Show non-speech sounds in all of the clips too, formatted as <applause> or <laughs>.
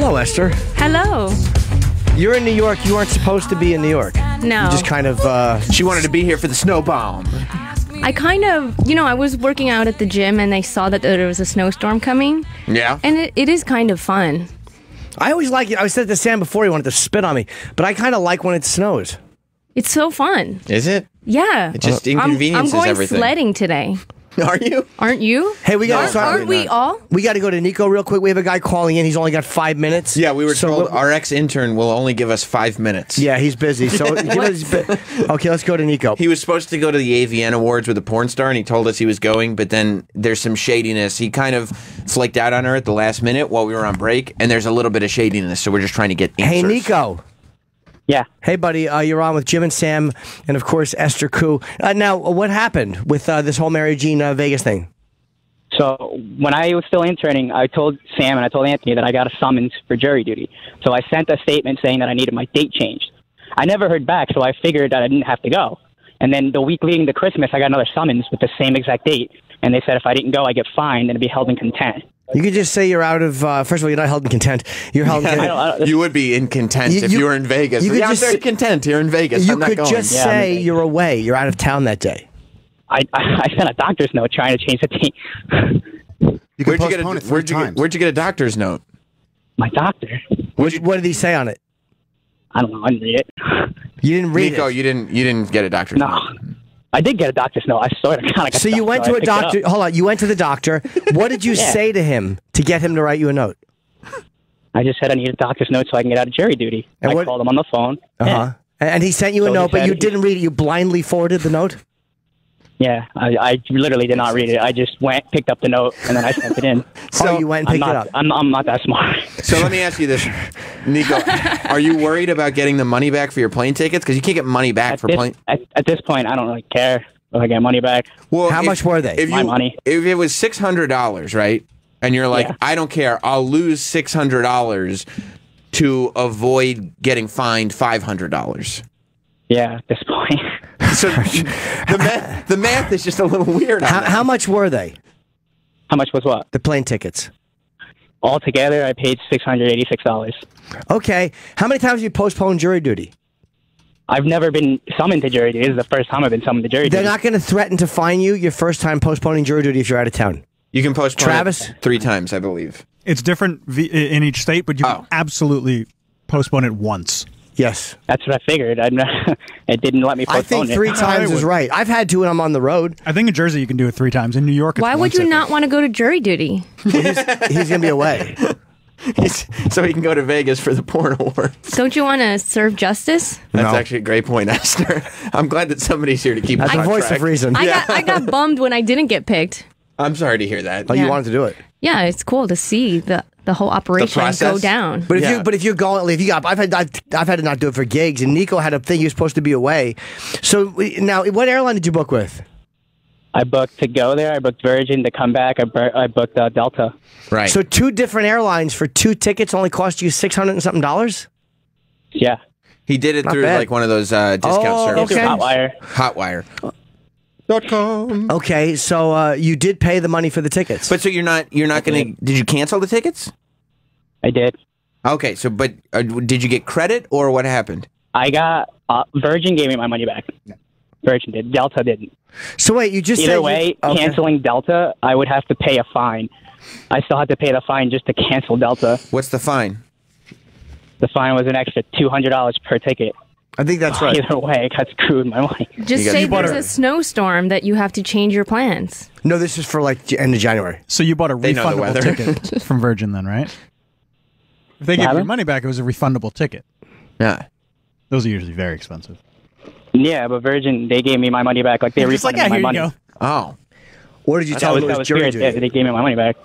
Hello, Esther. Hello. You're in New York. You aren't supposed to be in New York. No. You just kind of. Uh, She wanted to be here for the snow bomb. I kind of, you know, I was working out at the gym and I saw that there was a snowstorm coming, Yeah. and it, it is kind of fun. I always like it. I said to Sam before he wanted to spit on me, but I kind of like when it snows. It's so fun. Is it? Yeah. It just I'm, I'm going everything. sledding today. <laughs> Are you? Aren't you? Hey, we got. Aren't, aren't we all? We got to go to Nico real quick. We have a guy calling in. He's only got five minutes. Yeah, we were So told our ex intern will only give us five minutes. Yeah, he's busy. So <laughs> give us. Okay, let's go to Nico. He was supposed to go to the AVN Awards with a porn star, and he told us he was going, but then there's some shadiness. He kind of flaked out on her at the last minute while we were on break, and there's a little bit of shadiness, so we're just trying to get answers. Hey, Nico. Yeah. Hey, buddy. Uh, you're on with Jim and Sam, and of course Esther Ku. Uh, now, what happened with uh, this whole Mary Jean uh, Vegas thing? So when I was still interning, I told Sam and I told Anthony that I got a summons for jury duty. So I sent a statement saying that I needed my date changed. I never heard back, so I figured that I didn't have to go. And then the week leading to Christmas, I got another summons with the same exact date. And they said if I didn't go, I get fined and it'd be held in contempt. You could just say you're out of. Uh, first of all, you're not held in content. You're held in <laughs> I don't, I don't, You would be in content You- if you- you were in Vegas. you could yeah, just- I'm very content here in Vegas. You I'm not could going. just Yeah, say you're away. You're out of town that day. I, I <laughs> sent a doctor's note trying to change the date. You Where'd you, get a, it three where'd, you times. get, where'd you get a doctor's note? my doctor. What, what did he say on it? I don't know. I didn't read it. You didn't read Nico, it. you didn't you didn't get a doctor's No. note. I did get a doctor's note. I sort of kind of got so you went to a doctor. Hold on. You went to the doctor. What did you <laughs> Yeah. say to him to get him to write you a note? I just said I need a doctor's note so I can get out of jury duty. And I what- called him on the phone. Uh huh. And he sent you a So he note, but you didn't read it. You blindly forwarded the note. Yeah, I, I literally did not read it. I just went, picked up the note, and then I sent it in. <laughs> oh, you went and I'm picked not, it up. I'm, I'm not that smart. So let me ask you this, Nico: <laughs> Are you worried about getting the money back for your plane tickets? Because you can't get money back At for this, plane. at, at this point, I don't really care if I get money back. Well, How much were they? If My you, money. If it was six hundred dollars, right? And you're like, Yeah. I don't care. I'll lose six hundred dollars to avoid getting fined five hundred dollars. Yeah, at this point. So <laughs> the math, the math is just a little weird. How, how much were they? How much was what? The plane tickets. Altogether, I paid six hundred eighty-six dollars. Okay. How many times have you postponed jury duty? I've never been summoned to jury duty. This is the first time I've been summoned to jury duty. They're duty. not going to threaten to fine you your first time postponing jury duty if you're out of town. You can postpone Travis? it three times, I believe. It's different v- in each state, but you Oh. can absolutely postpone it once. Yes. That's what I figured. I, <laughs> it didn't let me I postpone think three it. times is right. I've had to when I'm on the road. I think in Jersey you can do it three times. In New York, it's Why would you I think. not want to go to jury duty? He's going to be away. <laughs> so he can go to Vegas for the porn awards. Don't you want to serve justice? That's No. actually a great point, <laughs> Esther. I'm glad that somebody's here to keep us That's the on voice track. of reason. I got I got bummed when I didn't get picked. I'm sorry to hear that. Oh, you wanted to do it. Yeah, it's cool to see the the whole operation go down. But if Yeah. you but if you're going, if you got, I've had I've, I've had to not do it for gigs, and Nico had a thing he was supposed to be away. So now, what airline did you book with? I booked to go there. I booked Virgin to come back. I, I booked uh, Delta. Right. So two different airlines for two tickets only cost you six hundred and something dollars. Yeah. he did it Not through bad. like one of those uh, discount Oh, services. okay. Hotwire. Hotwire. Dot com. Okay, so uh, you did pay the money for the tickets. But so you're not you're not going to did you cancel the tickets? I did. Okay, so but uh, did you get credit or what happened? I got uh, Virgin gave me my money back. Virgin did. Delta didn't. so wait, you just said Either you- way, okay. canceling Delta, I would have to pay a fine. I still had to pay the fine just to cancel Delta. What's the fine? The fine was an extra two hundred dollars per ticket. I think that's right. Either way, I got screwed with my money. Just got- say You there's a- a snowstorm that you have to change your plans. No, this is for like end of January. So you bought a They know the refundable weather. ticket <laughs> from Virgin, then, right? If they give you your happened? money back, it was a refundable ticket. Yeah. Those are usually very expensive. Yeah, but Virgin they gave me my money back. Like they You're like, refunded yeah, my here you money. go. Oh, Or did you That tell was, them it that was was jury weird. Yeah, duty? they gave me my money back.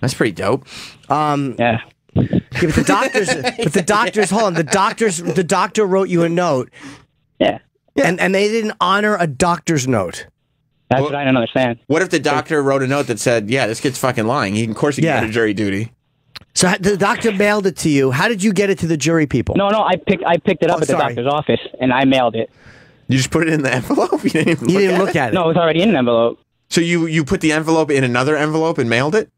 that's pretty dope. Um, yeah. Yeah, but the doctors, <laughs> but the doctors, hold on, the doctors, the doctor wrote you a note, Yeah. and and they didn't honor a doctor's note. That's what I don't understand. What if the doctor wrote a note that said, "Yeah, this kid's fucking lying. He, of course, he can Yeah. go to jury duty." So the doctor mailed it to you. How did you get it to the jury people? No, no, I picked I picked it up Oh, at the sorry. doctor's office and I mailed it. You just put it in the <laughs> envelope. You didn't even you look didn't at look it? at it. No, it was already in an envelope. So you you put the envelope in another envelope and mailed it.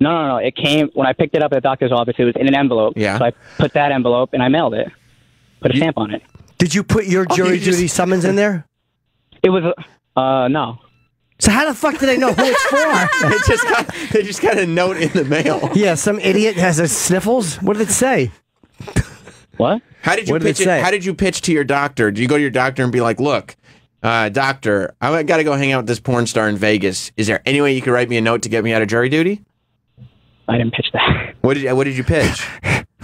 No, no, no. It came when I picked it up at the doctor's office. It was in an envelope. Yeah. So I put that envelope and I mailed it. Put a stamp on it. Did you put your Oh, jury you just- duty summons in there? It was. Uh, no. So how the fuck do they know who it's for? <laughs> They just got they just got a note in the mail. yeah, some idiot has a sniffles. What did it say? What? How did you What did it pitch it? How did you pitch to your doctor? Do you go to your doctor and be like, "Look, uh, doctor, I got to go hang out with this porn star in Vegas. Is there any way you could write me a note to get me out of jury duty?" I didn't pitch that. <laughs> What did what did you pitch?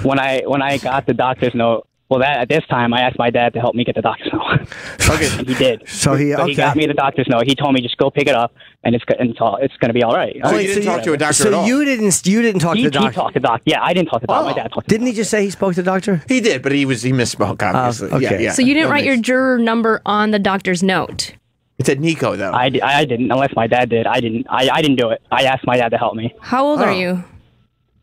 when I when I got the doctor's note. Well, that at this time, I asked my dad to help me get the doctor's note. <laughs> Okay. And he did. So he okay. he got me the doctor's note. He told me just go pick it up, and it's and it's, all, it's going to be all right. So you didn't so talk you- to a doctor so at all. you didn't you didn't talk he, to the he talked to doc. Yeah, I didn't talk to doc. My Oh. dad talked. To Didn't he just say he spoke to the doctor? He did, but he was he misspoke. Obviously, Oh, okay. yeah, yeah. So you didn't That write your juror number on the doctor's note. It said Nico though. I, I didn't unless my dad did. I didn't. I, I didn't do it. I asked my dad to help me. How old Oh. are you?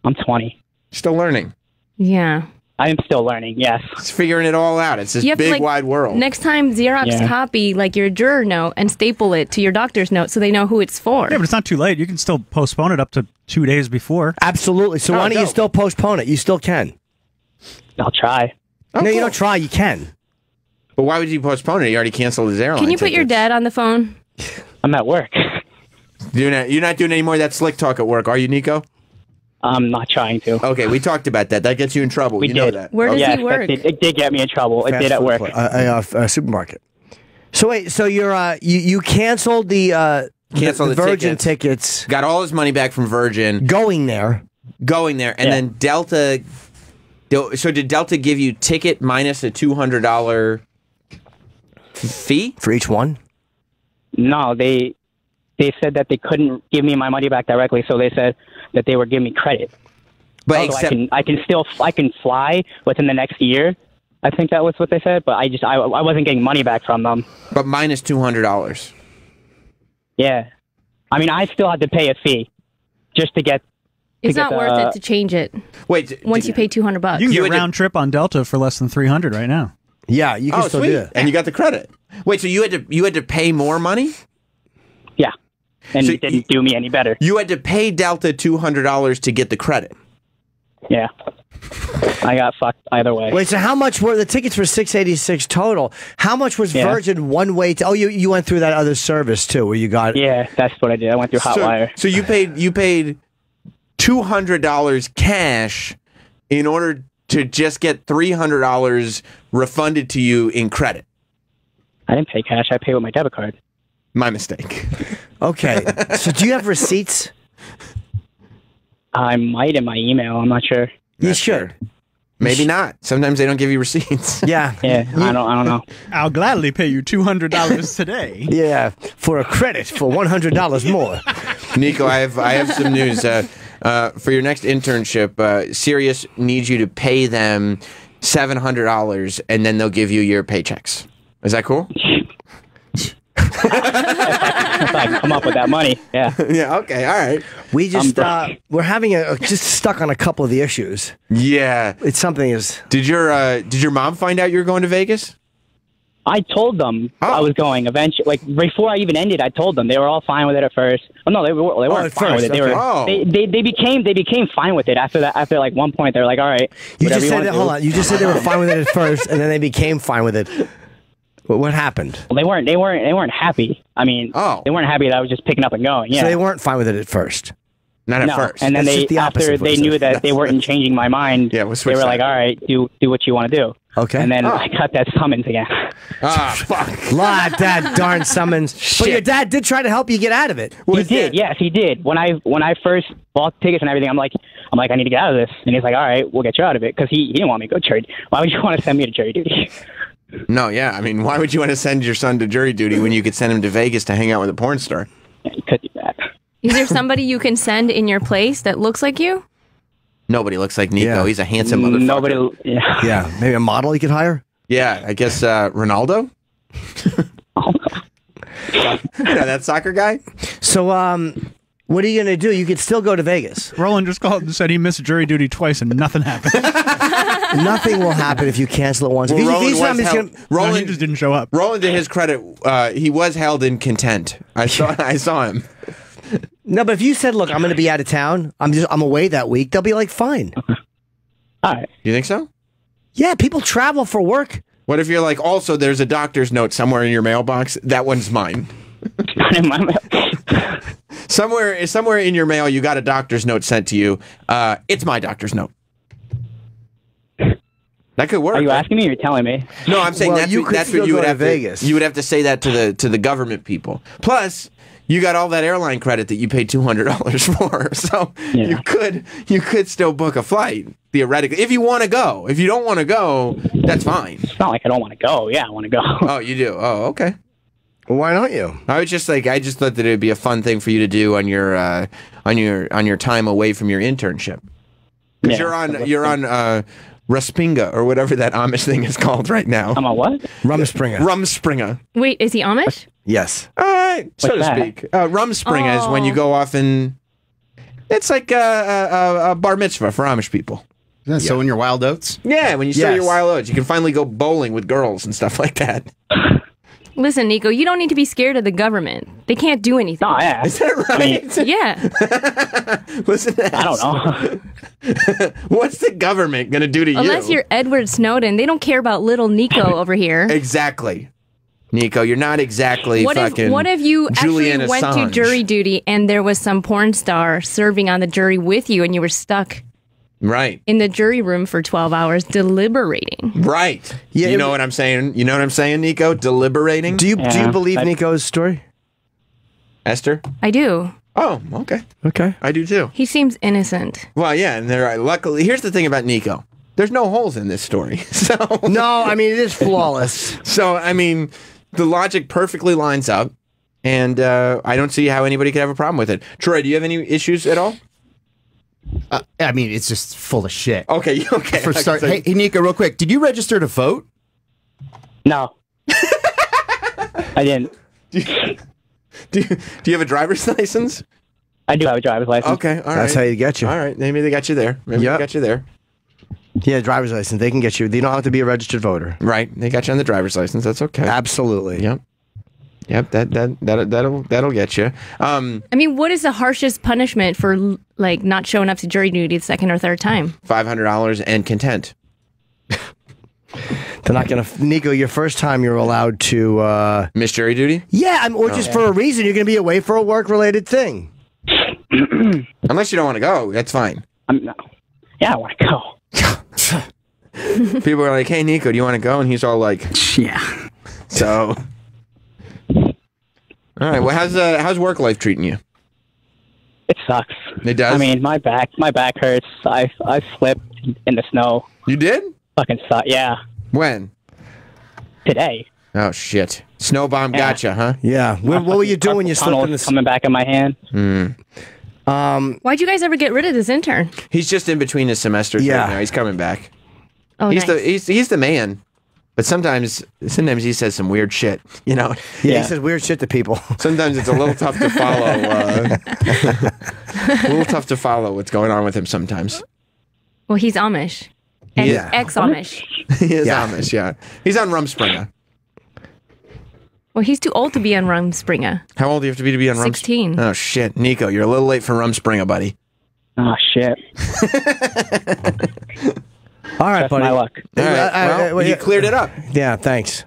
I'm 20. Still learning. Yeah. I am still learning. Yes. It's figuring it all out. It's this You have big to, like, wide world. Next time, Xerox Yeah. copy like your juror note and staple it to your doctor's note so they know who it's for. Yeah, but it's not too late. You can still postpone it up to two days before. Absolutely. So Oh, why don't you dope. still postpone it? You still can. I'll try. Oh, no, you oh, don't try. You can. But why would you postpone it? You already canceled his airline. Can you put your tickets. dad on the phone? <laughs> I'm at work. You're not, you're not doing any more of that slick talk at work, are you, Nico? I'm not trying to. Okay, we talked about that. That gets you in trouble. We you know did. that. Where does yes, he that work? did- it did get me in trouble. It did at work. pla- uh, uh, uh, supermarket. So wait, so you're uh, you you canceled the uh, Canceled the, the Virgin tickets. tickets. Got all his money back from Virgin, going there. going there, and Yeah. then Delta. So did Delta give you ticket minus a two hundred dollar fee? for each one. No, they they said that they couldn't give me my money back directly, so they said that they were giving me credit. But Although except I can I can still I can fly within the next year. I think that was what they said, but I just I, I wasn't getting money back from them. but minus two hundred dollars. Yeah, I mean I still had to pay a fee just to get. It's to not get worth it to change it Wait, d- once d- you pay 200 bucks. You can You get had to- round trip on Delta for less than 300 right now. Yeah, you can Oh, still sweet. do it. And you got the credit. Wait, so you had to you had to pay more money? Yeah, and So it you- didn't do me any better. You had to pay Delta two hundred dollars to get the credit. Yeah, I got fucked either way. Wait, so how much were the tickets for six eighty six total? How much was Yeah. Virgin one way? To, oh, you you went through that other service too, where you got Yeah, that's what I did. I went through Hotwire. So, so you paid you paid two hundred dollars cash in order to just get three hundred dollars refunded to you in credit. I didn't pay cash. I paid with my debit card. My mistake. <laughs> Okay, so do you have receipts? I might in my email. I'm not sure. You should. Maybe not. Sometimes they don't give you receipts. <laughs> Yeah. Yeah, I don't. I don't know. I'll gladly pay you $200 today. <laughs> Yeah, for a credit for one hundred dollars more. Nico, I have I have some news. Uh, uh, for your next internship, uh, Sirius needs you to pay them seven hundred dollars, and then they'll give you your paychecks. Is that cool? If I can come up with that money, yeah. <laughs> yeah. Okay. All right. We just I'm uh, we're having a just stuck on a couple of the issues. Yeah. It's something is Did your uh, Did your mom find out you were going to Vegas? I told them Oh. I was going eventually. Like before I even ended, I told them they were all fine with it at first. Well, no, they were. They oh, weren't at fine first, with it. They okay. were. Oh. They, they they became they became fine with it after that. After like one point, they were like, all right. you just said that. Hold on, you just said they were fine with it at first, and then they became fine with it. What, what happened? Well, they weren't. They weren't. They weren't happy. I mean, Oh. they weren't happy that I was just picking up and going. Yeah. So they weren't fine with it at first. Not at no, first. and then That's they the after they knew that <laughs> they weren't changing my mind. Yeah, we'll they were like, all right, do do what you want to do. Okay. And then Oh. I got that summons again. ah, <laughs> fuck. Lot that darn summons. But your dad did try to help you get out of it. he Was did, that- yes, he did. When I when I first bought tickets and everything, I'm like, I'm like, I need to get out of this, and he's like, all right, we'll get you out of it because he, he didn't want me to go jury. Why would you want to send me to jury duty? <laughs> No, yeah. I mean, why would you want to send your son to jury duty when you could send him to Vegas to hang out with a porn star? he could do that. Is there somebody you can send in your place that looks like you? Nobody looks like Nico. Yeah. He's a handsome motherfucker. Nobody. Yeah. Yeah, maybe a model he could hire. Yeah, I guess uh, Ronaldo. <laughs> yeah, that soccer guy. So, um, what are you gonna do? You could still go to Vegas. Roland just called and said he missed jury duty twice and nothing happened. <laughs> Nothing will happen if you cancel it once. Well, if Roland if he's held- gonna- No, he just didn't show up. Roland, to his credit, uh, he was held in content. I saw. <laughs> I saw him. No, but if you said, "Look, I'm going to be out of town. I'm just I'm away that week," they'll be like, "Fine." <laughs> All right. You think so? Yeah, people travel for work. What if you're like, also, there's a doctor's note somewhere in your mailbox? That one's mine. <laughs> in my mail. <laughs> Somewhere, somewhere in your mail, you got a doctor's note sent to you. Uh, it's my doctor's note. That could work. Are you asking me or you're telling me? No, I'm saying Well, that's, you what, that's what you would have Vegas. to. You would have to say that to the to the government people. Plus, you got all that airline credit that you paid two hundred dollars <laughs> for, so Yeah. you could you could still book a flight theoretically if you want to go. If you don't want to go, that's fine. It's not like I don't want to go. Yeah, I want to go. <laughs> Oh, you do. Oh, okay. Well, why don't you? I was just like, I just thought that it'd be a fun thing for you to do on your uh, on your on your time away from your internship. Because Yeah, you're on that's you're on uh, Ruspinga or whatever that Amish thing is <laughs> called right now. I'm on what? Rumspringer. Rumspringa. Wait, is he Amish? yes. All right, so to that? speak. Uh, Rumspringa is when you Oh. go off and it's like a, a, a, a bar mitzvah for Amish people. Yeah, So in your wild oats, Yeah, when you sow Yes. your wild oats, you can finally go bowling with girls and stuff like that. Listen, Nico, you don't need to be scared of the government. They can't do anything. No, yeah. Is that right? <laughs> Yeah, <laughs> Listen to I don't know. <laughs> What's the government going to do to you? unless you're Edward Snowden, they don't care about little Nico over here. Exactly. Nico, you're not exactly What if what if you Julian actually went Assange. to jury duty and there was some porn star serving on the jury with you and you were stuck Right. in the jury room for 12 hours deliberating? Right. Yeah, you know what I'm saying? You know what I'm saying, Nico? Deliberating? Do you do you believe I- Nico's story? Esther? I do. Oh, okay. Okay. I do too. He seems innocent. Well, yeah, and there are luckily here's the thing about Nico. There's no holes in this story. <laughs> So No, I mean it is flawless. <laughs> so I mean the logic perfectly lines up and uh, I don't see how anybody could have a problem with it. Troy, do you have any issues at all? uh, I mean, it's just full of shit. Okay, <laughs> okay. For start, So- hey, hey, Nico, real quick, did you register to vote? No. <laughs> I didn't. do, you, do you have a driver's <laughs> license? I do have a driver's license. Okay, all right. That's how you get you. All right, maybe they got you there. Maybe Yep. they got you there. Yeah, driver's license. They can get you. They don't have to be a registered voter. Right, they got you on the driver's license. That's okay. Absolutely. Yep. Yep, that that that that'll that'll get you. Um, I mean, what is the harshest punishment for like not showing up to jury duty the second or third time? five hundred dollars and content. <laughs> They're not gonna. Nico, your first time you're allowed to. uh Miss jury duty, Yeah, I mean, or just for a reason. You're gonna be away for a work related thing. <clears throat> <clears throat> unless you don't want to go, that's fine. I'm, no. Yeah, I want to go. <laughs> <laughs> People are like, "Hey, Nico, do you want to go?" And he's all like, Yeah. "So." All right. Well, how's uh, how's work life treating you? It sucks. It does. I mean, my back, my back hurts. I, I slipped in the snow. you did Fucking suck. Yeah, when? today. Oh shit! Snow bomb Yeah. gotcha, huh? Yeah. What, what were you doing when you slipped Tunnel in the? coming back in my hand. Um. Why'd you guys ever get rid of this intern? He's just in between his semesters Yeah. right now. He's coming back. Oh, he's nice. the he's he's the man. But sometimes sometimes he says some weird shit. You know. Yeah, Yeah. He says weird shit to people. <laughs> Sometimes it's a little <laughs> tough to follow. Uh, <laughs> a little tough to follow what's going on with him sometimes. well, he's Amish. Ex, Yeah. Ex-Amish. he is Yeah. Amish, yeah. He's on Rumspringa. Well, he's too old to be on Rumspringa. How old do you have to be to be on Rumspringa? 16. Oh shit, Nico, you're a little late for Rumspringa, buddy. Oh shit. All right, That's buddy. my luck. All right, well, well, you yeah. cleared it up. Yeah. Thanks.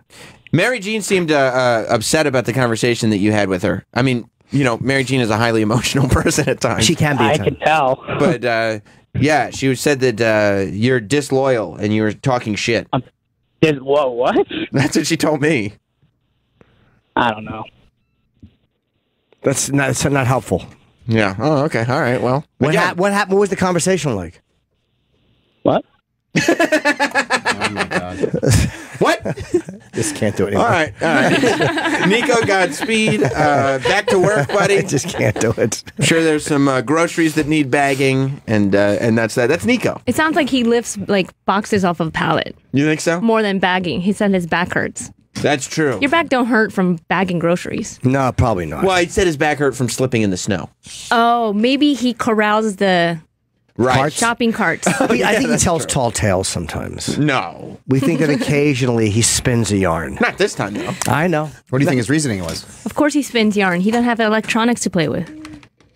Mary Jean seemed uh, uh, upset about the conversation that you had with her. I mean, you know, Mary Jean is a highly <laughs> emotional person at times. She can be. I can tell. but uh, yeah, she said that uh, you're disloyal and you were talking shit. Did, whoa, what? <laughs> That's what she told me. I don't know. That's not. That's not helpful. Yeah. Oh, okay. All right. Well, What, again, hap- what happened? What was the conversation like? What? What? Just can't do it anymore. right. All right. <laughs> Nico, Godspeed. Uh, back to work, <laughs> buddy. I just can't do it. I'm sure there's some uh, groceries that need bagging and uh, and that's that that's nico It sounds like he lifts like boxes off of a pallet you think so more than bagging. He said his back hurts. that's true Your back don't hurt from bagging groceries. No, probably not. well he said his back hurt from slipping in the snow Oh, maybe he corrals the right Carts? shopping carts. <laughs> Oh, he- I think he tells tall tales sometimes. no We think that occasionally he spins a yarn. not this time though I know. What do you think his reasoning was? of course, he spins yarn. He doesn't have electronics to play with.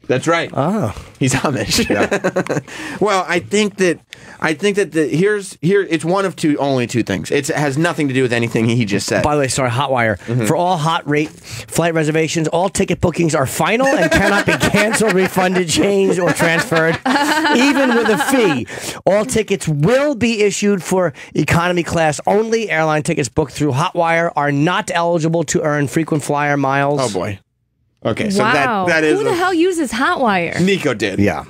That's right. Oh. He's Amish. <laughs> well, I think that I think that the here's here it's one of two only two things. It's, it has nothing to do with anything he just said. By the way, sorry, Hotwire. Mm-hmm. For all hot rate flight reservations, all ticket bookings are final and cannot be canceled, <laughs> refunded, changed, or transferred, even with a fee. All tickets will be issued for economy class only. Airline tickets booked through Hotwire are not eligible to earn frequent flyer miles. oh boy. Okay, so wow. that that is Who the a- hell uses Hotwire? Nico did. Yeah.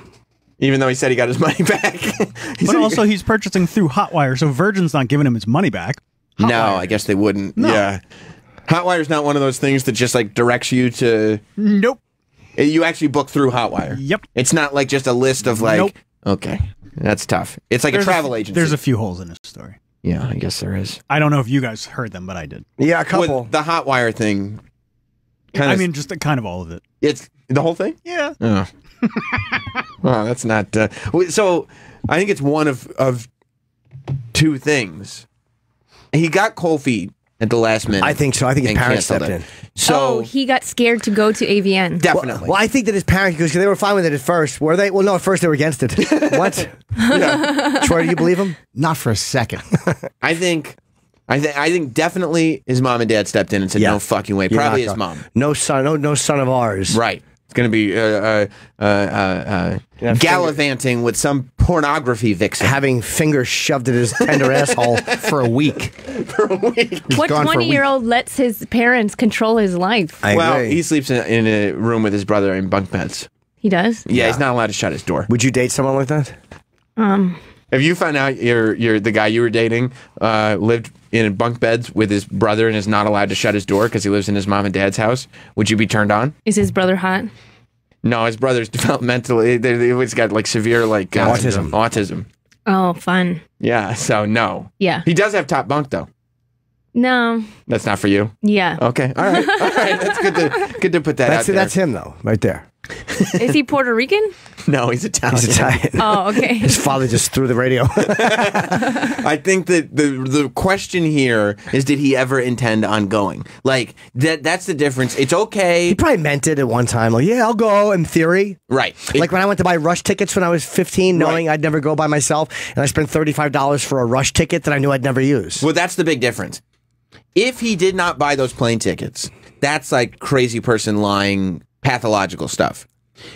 Even though he said he got his <laughs> money back. <laughs> He But said he- also, he's purchasing through Hotwire, so Virgin's not giving him his money back. no, I guess they wouldn't. No. Yeah. Hotwire's not one of those things that just like directs you to Nope. you actually book through Hotwire. Yep. It's not like just a list of like Nope. okay. That's tough. It's like There's a travel f- agency. There's a few holes in his story. yeah, I guess there is. I don't know if you guys heard them, but I did. Yeah, a couple. With the Hotwire thing. Kind I mean, just the, kind of all of it. it's the whole thing. Yeah. Oh. <laughs> well, that's not. Uh, so, I think it's one of of two things. He got cold feet at the last minute. I think so. I think his parents stepped in. So oh, he got scared to go to AVN. definitely. Well, I think that his parents, because they were fine with it at first. Were they? Well, no, at first they were against it. <laughs> what? Troy, do you believe him? Not for a second. <laughs> I think. I think. I think definitely his mom and dad stepped in and said, Yeah. "No fucking way." You're Probably his mom. No son. No, no son of ours. Right. It's going to be uh, uh, uh, uh, Yeah, uh, finger- gallivanting with some pornography vixen. Having fingers shoved in his tender <laughs> asshole for a week. What gone for what 20 year old lets his parents control his life? I well, agree. he sleeps in, in a room with his brother in bunk beds. he does? Yeah, he's not allowed to shut his door. Would you date someone like that? If you found out your your the guy you were dating uh, lived in bunk beds with his brother and is not allowed to shut his door because he lives in his mom and dad's house, would you be turned on? Is his brother hot? No, his brother's <laughs> developmentally. they- they- He's got like severe like uh, Autism. Autism. Oh, fun. Yeah. So no. Yeah. He does have top bunk though. No. That's not for you. Yeah. Okay. All right. All right. That's good to good to put that That's out there. that's him though, right there. Is he Puerto Rican? <laughs> No, he's Italian. He's Italian. Oh, okay. <laughs> His father just threw the radio. <laughs> I think that the the question here is did he ever intend on going? Like that that's the difference. It's okay. he probably meant it at one time. Like, yeah, I'll go in theory. right. It- Like when I went to buy Rush tickets when I was 15, knowing Right. I'd never go by myself, and I spent $35 for a Rush ticket that I knew I'd never use. well that's the big difference. If he did not buy those plane tickets, that's like crazy person lying pathological stuff.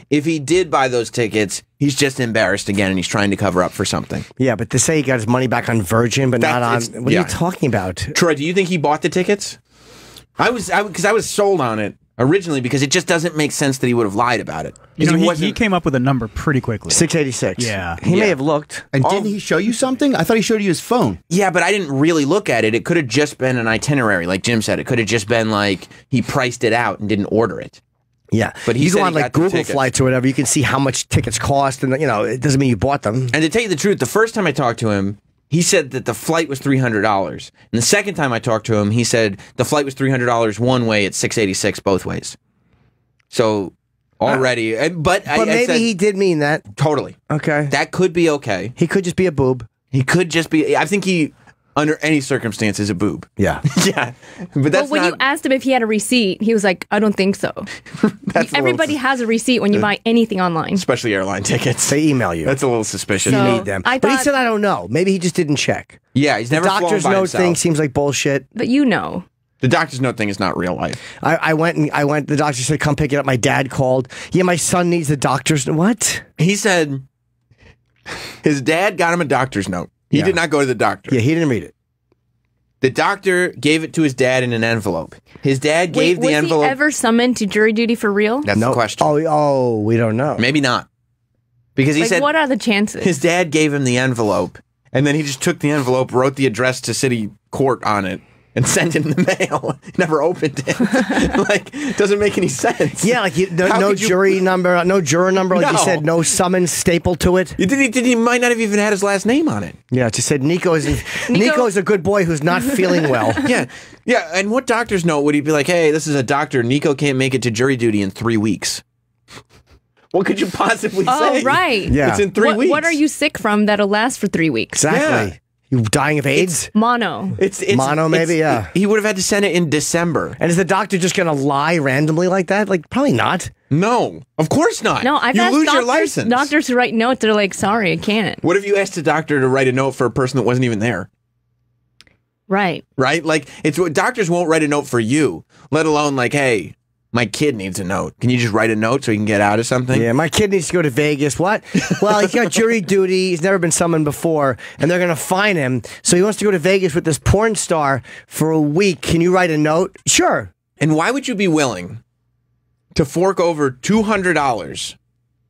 If he did buy those tickets, he's just embarrassed again and he's trying to cover up for something. Yeah, but to say he got his money back on Virgin, but not on. it's- What are you talking about? Troy, do you think he bought the tickets? I was I because I was sold on it originally because it just doesn't make sense that he would have lied about it. You know, Because he, he came up with a number pretty quickly. 686. Yeah. He Yeah. may have looked. And Oh. didn't he show you something? I thought he showed you his phone. Yeah, but I didn't really look at it. It could have just been an itinerary, like Jim said. It could have just been like he priced it out and didn't order it. Yeah. But he you go on like Google flights or whatever, you can see how much tickets cost, and you know, it doesn't mean you bought them. And to tell you the truth, the first time I talked to him, he said that the flight was three hundred dollars. And the second time I talked to him, he said the flight was three hundred dollars one way, it's six eighty six both ways. So already, uh, and- but, But I maybe said, he did mean that. totally Okay. that could be okay. he could just be a boob. He could just be. I think he, under any circumstances a boob. Yeah. <laughs> yeah, but But that's when not. you asked him if he had a receipt, he was like, I don't think so. <laughs> that's a little Everybody has a receipt when you uh, buy anything online. especially airline tickets. they email you. That's a little suspicious. So- you need them. I but he said, I don't know. Maybe he just didn't check. yeah, he's never flown Doctor's by note himself. thing seems like bullshit. But you know. The doctor's note thing is not real life. I, I went and I went. The doctor said, "Come pick it up." My dad called. Yeah, my son needs the doctor's. What? He said his dad got him a doctor's note. He Yeah. did not go to the doctor. Yeah, he didn't read it. The doctor gave it to his dad in an envelope. His dad Wait, gave was the envelope. Was he ever summoned to jury duty for real? That's no the question. Oh, oh, we don't know. Maybe not. Because he like, said what are the chances? his dad gave him the envelope, and then he just took the envelope, wrote the address to city court on it, and sent it in the <laughs> mail. Never opened it. <laughs> like, doesn't make any sense. Yeah, like you, no, How no could you- jury number, no juror number. Like you No. said, no summons stapled to it. You did, he, did, he might not have even had his last name on it. Yeah, it just said Nico is <laughs> Nico- Nico is a good boy who's not feeling well. Yeah, yeah. And what doctor's note would he be like? Hey, this is a doctor. Nico can't make it to jury duty in three weeks. What could you possibly oh, say? right. Yeah. It's in three what, weeks. what are you sick from that'll last for three weeks? Exactly. You dying of AIDS? Mono. It's, it's Mono, maybe, yeah. He would have had to send it in December. And is the doctor just going to lie randomly like that? Like, probably not. No, of course not. No, I've you asked lose doctors, your license. doctors to write notes. They're like, sorry, I can't. What if you asked a doctor to write a note for a person that wasn't even there? Right. Right? Like it's what doctors won't write a note for you, let alone like, hey, my kid needs a note. Can you just write a note so he can get out of something? Yeah, my kid needs to go to Vegas. What? Well, he's got <laughs> jury duty. He's never been summoned before, and they're going to fine him. So he wants to go to Vegas with this porn star for a week. Can you write a note? Sure. And why would you be willing to fork over two hundred dollars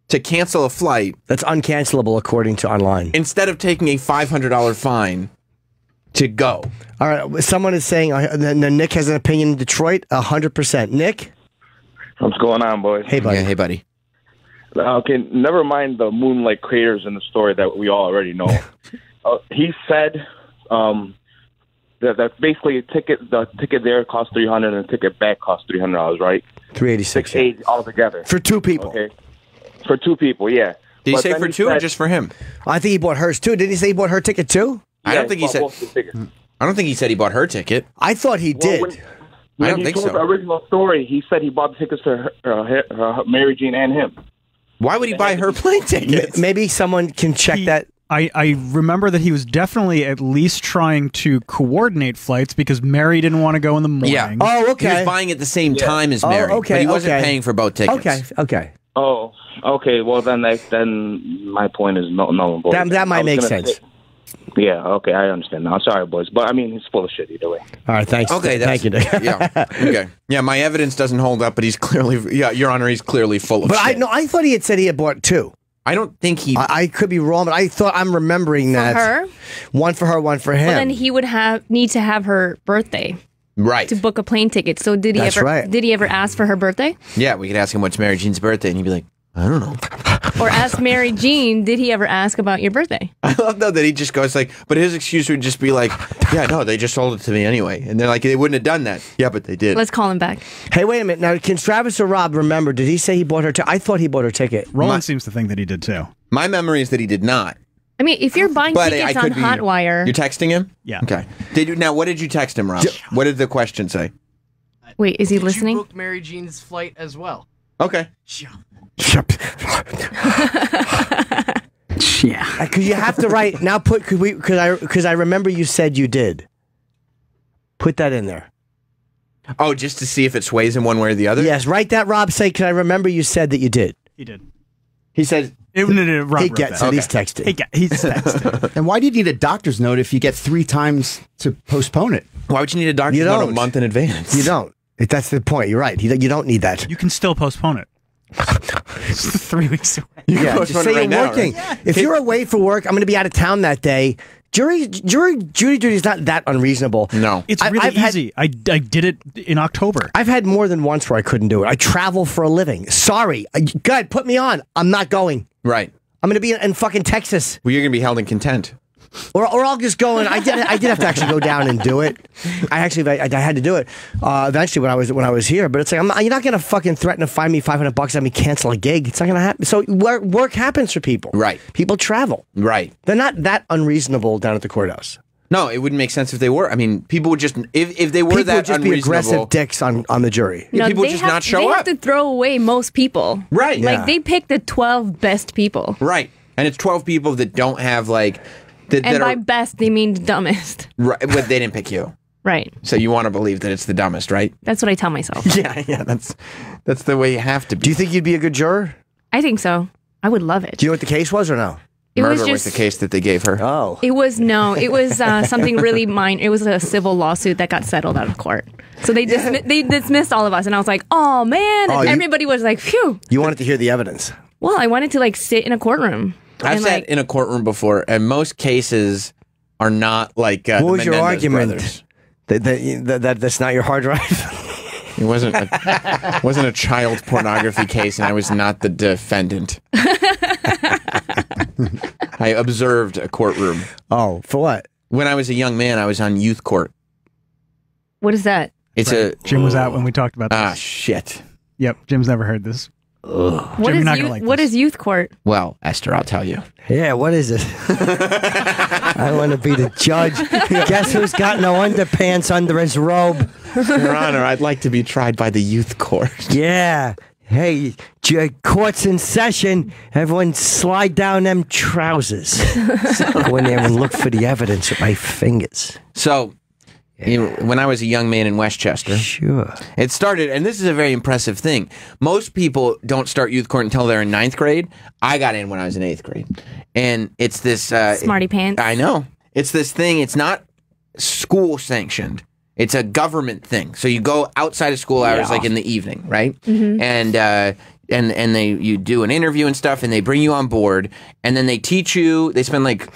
to cancel a flight That's uncancelable according to online. instead of taking a five hundred dollar fine to go? All right. Someone is saying uh, then Nick has an opinion in Detroit. hundred percent. Nick. What's going on, boys? Hey, buddy. Yeah, hey buddy. Okay, never mind the moonlight craters in the story that we all already know. <laughs> uh, he said um, that, that basically a ticket, the ticket there cost three hundred, and the ticket back cost three hundred dollars, right? Three eighty six. Six eighty altogether. For two people. Okay, for two people, yeah. Did he say for he two or just for him? I think he bought hers too. Did he say he bought her ticket too? I don't think he bought said. both the tickets. I don't think he said he bought her ticket. I thought he Well, did. when- I When don't he think told so. the original story, he said he bought the tickets to her, uh, her, uh, Mary Jean and him. Why would he buy her plane M- tickets? Maybe someone can check He- that. I, I remember that he was definitely at least trying to coordinate flights because Mary didn't want to go in the morning. Yeah. Oh, He okay. was buying at the same time as Oh, Mary, okay, but he wasn't okay. paying for both tickets. Okay. Okay. Oh, okay. Well, then, that, then my point is no, no. and void. That- that might make sense. say- yeah. Okay, I understand now. Sorry, boys, but I mean, he's full of shit either way. All right. Thanks. Okay, that's, Thank you, Nick. yeah. <laughs> Okay. Yeah, my evidence doesn't hold up, but he's clearly, yeah, Your Honor, he's clearly full of But I shit. no, I thought he had said he had bought two. I don't think he. I, I could be wrong, but I thought I'm remembering that her? one for her, one for him. Well, then he would have need to have her birthday right. to book a plane ticket. So did he That's ever? right. Did he ever ask for her birthday, Yeah, we could ask him what's Mary Jean's birthday, and he'd be like, I don't know. Or ask Mary Jean? Did he ever ask about your birthday? I love though that he just goes like, but his excuse would just be like, yeah, no, they just sold it to me anyway, and they're like, they wouldn't have done that. Yeah, but they did. Let's call him back. hey, wait a minute. Now, can Travis or Rob remember? Did he say he bought her? T- I thought he bought her ticket. Roland My- seems to think that he did too. My memory is that he did not. I mean, if you're buying But tickets I on be. Hotwire, You're texting him. Yeah. Okay. Did you now? What did you text him, Rob? What did the question say? wait, is he Did listening? You book Mary Jean's flight as well. Okay. Yeah. Because uh, you have to write now. Put because we because I because I remember you said you did. Put that in there. Oh, just to see if it sways in one way or the other. Yes, write that. Rob say because I remember you said that you did. He did. He said. It, no, no, no, Rob he gets that. it. He's texting. He, get, he's texted. <laughs> And why do you need a doctor's note if you get three times to postpone it? Why would you need a doctor's You note a don't. month in advance? You don't. If That's the point. You're right. You, you don't need that. you can still postpone it. <laughs> it's three weeks away. You Yeah, can just postpone say it right you're now, working. right? If you're away for work, I'm going to be out of town that day. Jury, jury, jury duty is not that unreasonable. No. It's really I've had- easy. I, I did it in October. I've had more than once where I couldn't do it. I travel for a living. Sorry, I- God, put me on. I'm not going. Right. I'm going to be in, in fucking Texas, Well, you're gonna be held in contempt. Or or I'll just go and I did I did have to actually go down and do it. I actually I, I had to do it uh, eventually when I was when I was here. But it's like I'm not, you're not going to fucking threaten to find me 500 bucks and me cancel a gig. It's not going to happen. So work, work happens for people. Right. People travel. Right. They're not that unreasonable down at the courthouse. No, it wouldn't make sense if they were. I mean, people would just if if they were People that would just be unreasonable. aggressive dicks on, on the jury. Yeah, people they just have, not show they up. have to throw away most people. Right. Like Yeah. they pick the 12 best people. Right. And it's 12 people that don't have like that, And that by are best, they mean dumbest. <laughs> right, but they didn't pick you. Right. So you want to believe that it's the dumbest, right? That's what I tell myself. <laughs> Yeah, yeah, that's that's the way you have to be. Do you think you'd be a good juror? I think so. I would love it. Do you know what the case was or no? it Murder was was, the case that they gave her. Oh. It was no, it was uh, something really minor. It was a civil lawsuit that got settled out of court. So they dismi- they dismissed all of us, and I was like, "Oh man!" Oh, And you- everybody was like, "Phew." You wanted to hear the evidence. Well, I wanted to like sit in a courtroom. I've and, sat like, in a courtroom before, and most cases are not like. Uh, What the was your argument? That, that, that, that that's not your hard drive? It wasn't a, wasn't a child pornography case, and I was not the defendant. <laughs> I observed a courtroom. oh, for what? When I was a young man, I was on youth court. what is that? It's a Jim was out when we talked about this. ah shit. Yep, Jim's never heard this. What Jim, is you're not youth, gonna like what this. is youth court? Well, Esther, I'll tell you. Yeah, what is it? <laughs> I want to be the judge. Guess who's got no underpants under his robe? Your Honor, I'd like to be tried by the youth court. Yeah. Hey, j- court's in session. Everyone slide down them trousers. <laughs> Go in there and look for the evidence with my fingers. So, you know, when I was a young man in Westchester, Sure. it started, and this is a very impressive thing. Most people don't start youth court until they're in ninth grade. I got in when I was in eighth grade, and it's this uh, Smarty pants. I know it's this thing. It's not school sanctioned. It's a government thing. So you go outside of school hours, like in the evening, right? And uh, and and they you do an interview and stuff, and they bring you on board, and then they teach you. They spend like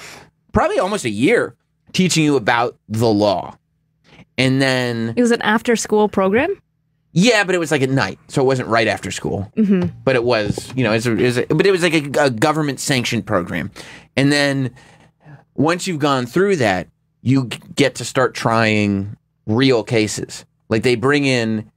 probably almost a year teaching you about the law, and then It was an after school program. yeah, but it was like at night, so it wasn't right after school. Mm-hmm. But it was, you know, it's a, it's a, but it was like a, a government sanctioned program. And then once you've gone through that, you get to start trying real cases. Like they bring in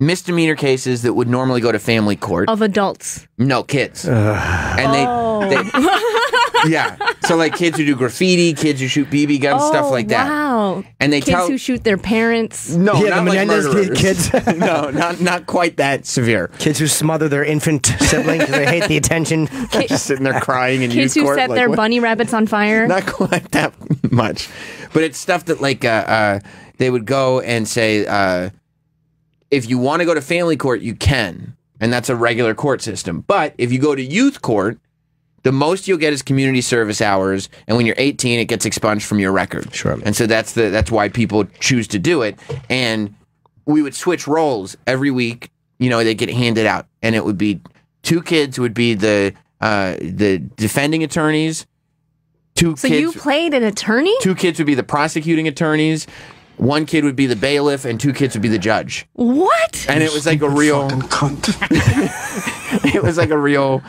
misdemeanor cases that would normally go to family court. Of adults. No kids, and they, Oh. they, <laughs> yeah. So like kids who do graffiti, kids who shoot BB guns, stuff Oh, like that. Wow. And they Kids tell who shoot their parents. no, Yeah, the not like Menendez murderers. kids. <laughs> no, not not quite that severe. Kids who smother their infant sibling because they hate the attention. <laughs> just sitting there crying in Kids youth who court, set like, their what- bunny rabbits on fire. Not quite that much, but it's stuff that like uh, uh, they would go and say, uh, if you want to go to family court, you can, and that's a regular court system. But if you go to youth court, the most you'll get is community service hours, and when you're 18, it gets expunged from your record. Sure. And so that's the that's why people choose to do it. And we would switch roles every week. You know, they get handed out, and it would be two kids would be the uh, the defending attorneys. Two so kids. you played an attorney? two kids would be the prosecuting attorneys. One kid would be the bailiff, and two kids would be the judge. What? And it was like a real. <laughs> it was like a real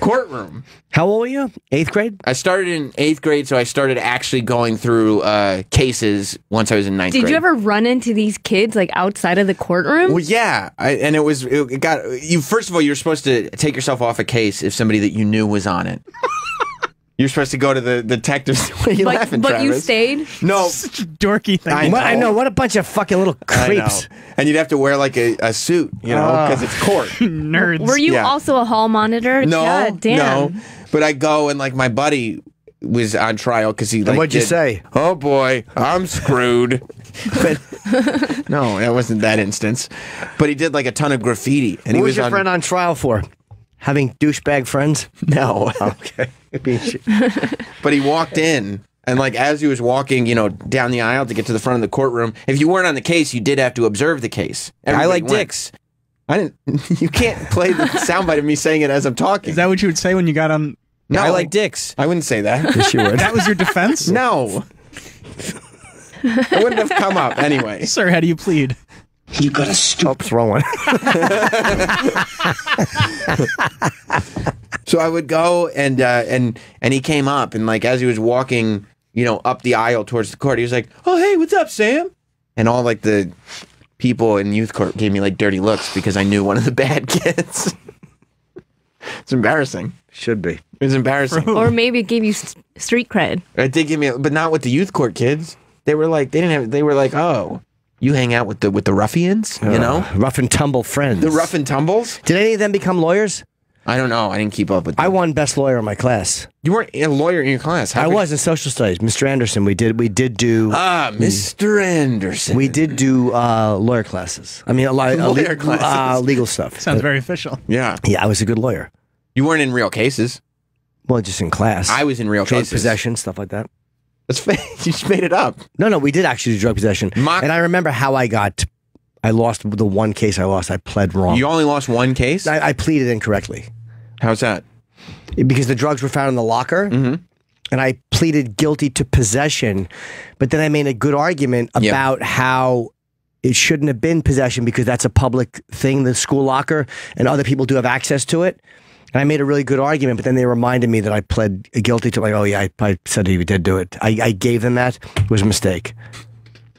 courtroom. How old were you? Eighth grade? I started in eighth grade, so I started actually going through uh, cases once I was in ninth Did grade. you ever run into these kids like outside of the courtroom? Well, yeah, I, and it was it got you. First of all, you're supposed to take yourself off a case if somebody that you knew was on it. <laughs> you're supposed to go to the detectives. <laughs> What are you but laughing, but you stayed? No, Such a dorky thing. I What, I know. know. What a bunch of fucking little I creeps. know. And you'd have to wear like a, a suit, you know, ah. because it's court. <laughs> Nerds. Were you Yeah. also a hall monitor? No, God damn. no. But I go and like my buddy was on trial because he like. what'd you did- say? Oh boy, I'm screwed. <laughs> but no, that wasn't that instance. But he did like a ton of graffiti, and What he was was your on. friend on trial for? Having douchebag friends? <laughs> No, <laughs> Okay. <laughs> but he walked in. And like as he was walking, you know, down the aisle to get to the front of the courtroom, if you weren't on the case, you did have to observe the case. I like went. dicks. I didn't. You can't play the soundbite of me saying it as I'm talking. Is that what you would say when you got on? no, I like dicks. I wouldn't say that. Yes, you would. That was your defense? No. it wouldn't have come up anyway. Sir, how do you plead? Oops, wrong one. <laughs> So I would go and uh, and and he came up and like as he was walking, you know, up the aisle towards the court, he was like, "Oh, hey, what's up, Sam?" And all like the people in youth court gave me like dirty looks because I knew one of the bad <laughs> kids. it's embarrassing. Should be. It was embarrassing. Or <laughs> maybe it gave you st- street cred. It did give me, but not with the youth court kids. They were like, they didn't have. They were like, oh, you hang out with the with the ruffians, you know, Rough and tumble friends. the rough and tumbles. Did any of them become lawyers? I don't know. I didn't keep up with. Them. I won best lawyer in my class. you weren't a lawyer in your class. How I could- was in social studies. Mr. Anderson, we did we did do Ah, Mr. Anderson. we did do uh, lawyer classes. I mean, a lot of <laughs> Lawyer le- classes. uh, legal stuff. Sounds very official. Yeah. Yeah, I was a good lawyer. You weren't in real cases. Well, just in class. I was in real drug cases. possession, stuff like that. That's fake. <laughs> You just made it up. No, no, we did actually do drug possession. Mock- and I remember how I got. I lost the one case I lost. I pled wrong. You only lost one case. I, I pleaded incorrectly How's that? because the drugs were found in the locker. Mm-hmm. And I pleaded guilty to possession, but then I made a good argument about how it shouldn't have been possession because that's a public thing, the school locker, and other people do have access to it. And I made a really good argument, but then they reminded me that I pled guilty to like, oh yeah, I, I said he did do it. I, I gave them that. It was a mistake.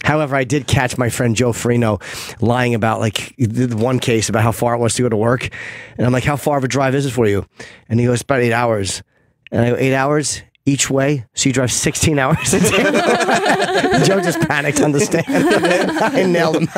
However, I did catch my friend Joe Farino lying about like the one case about how far it was to go to work, and I'm like, "How far of a drive is it for you?" And he goes, "About eight hours." And I go, eight hours each way, so you drive 16 <laughs> hours a day. <laughs> Joe just panicked on the stand. <laughs> I nailed him.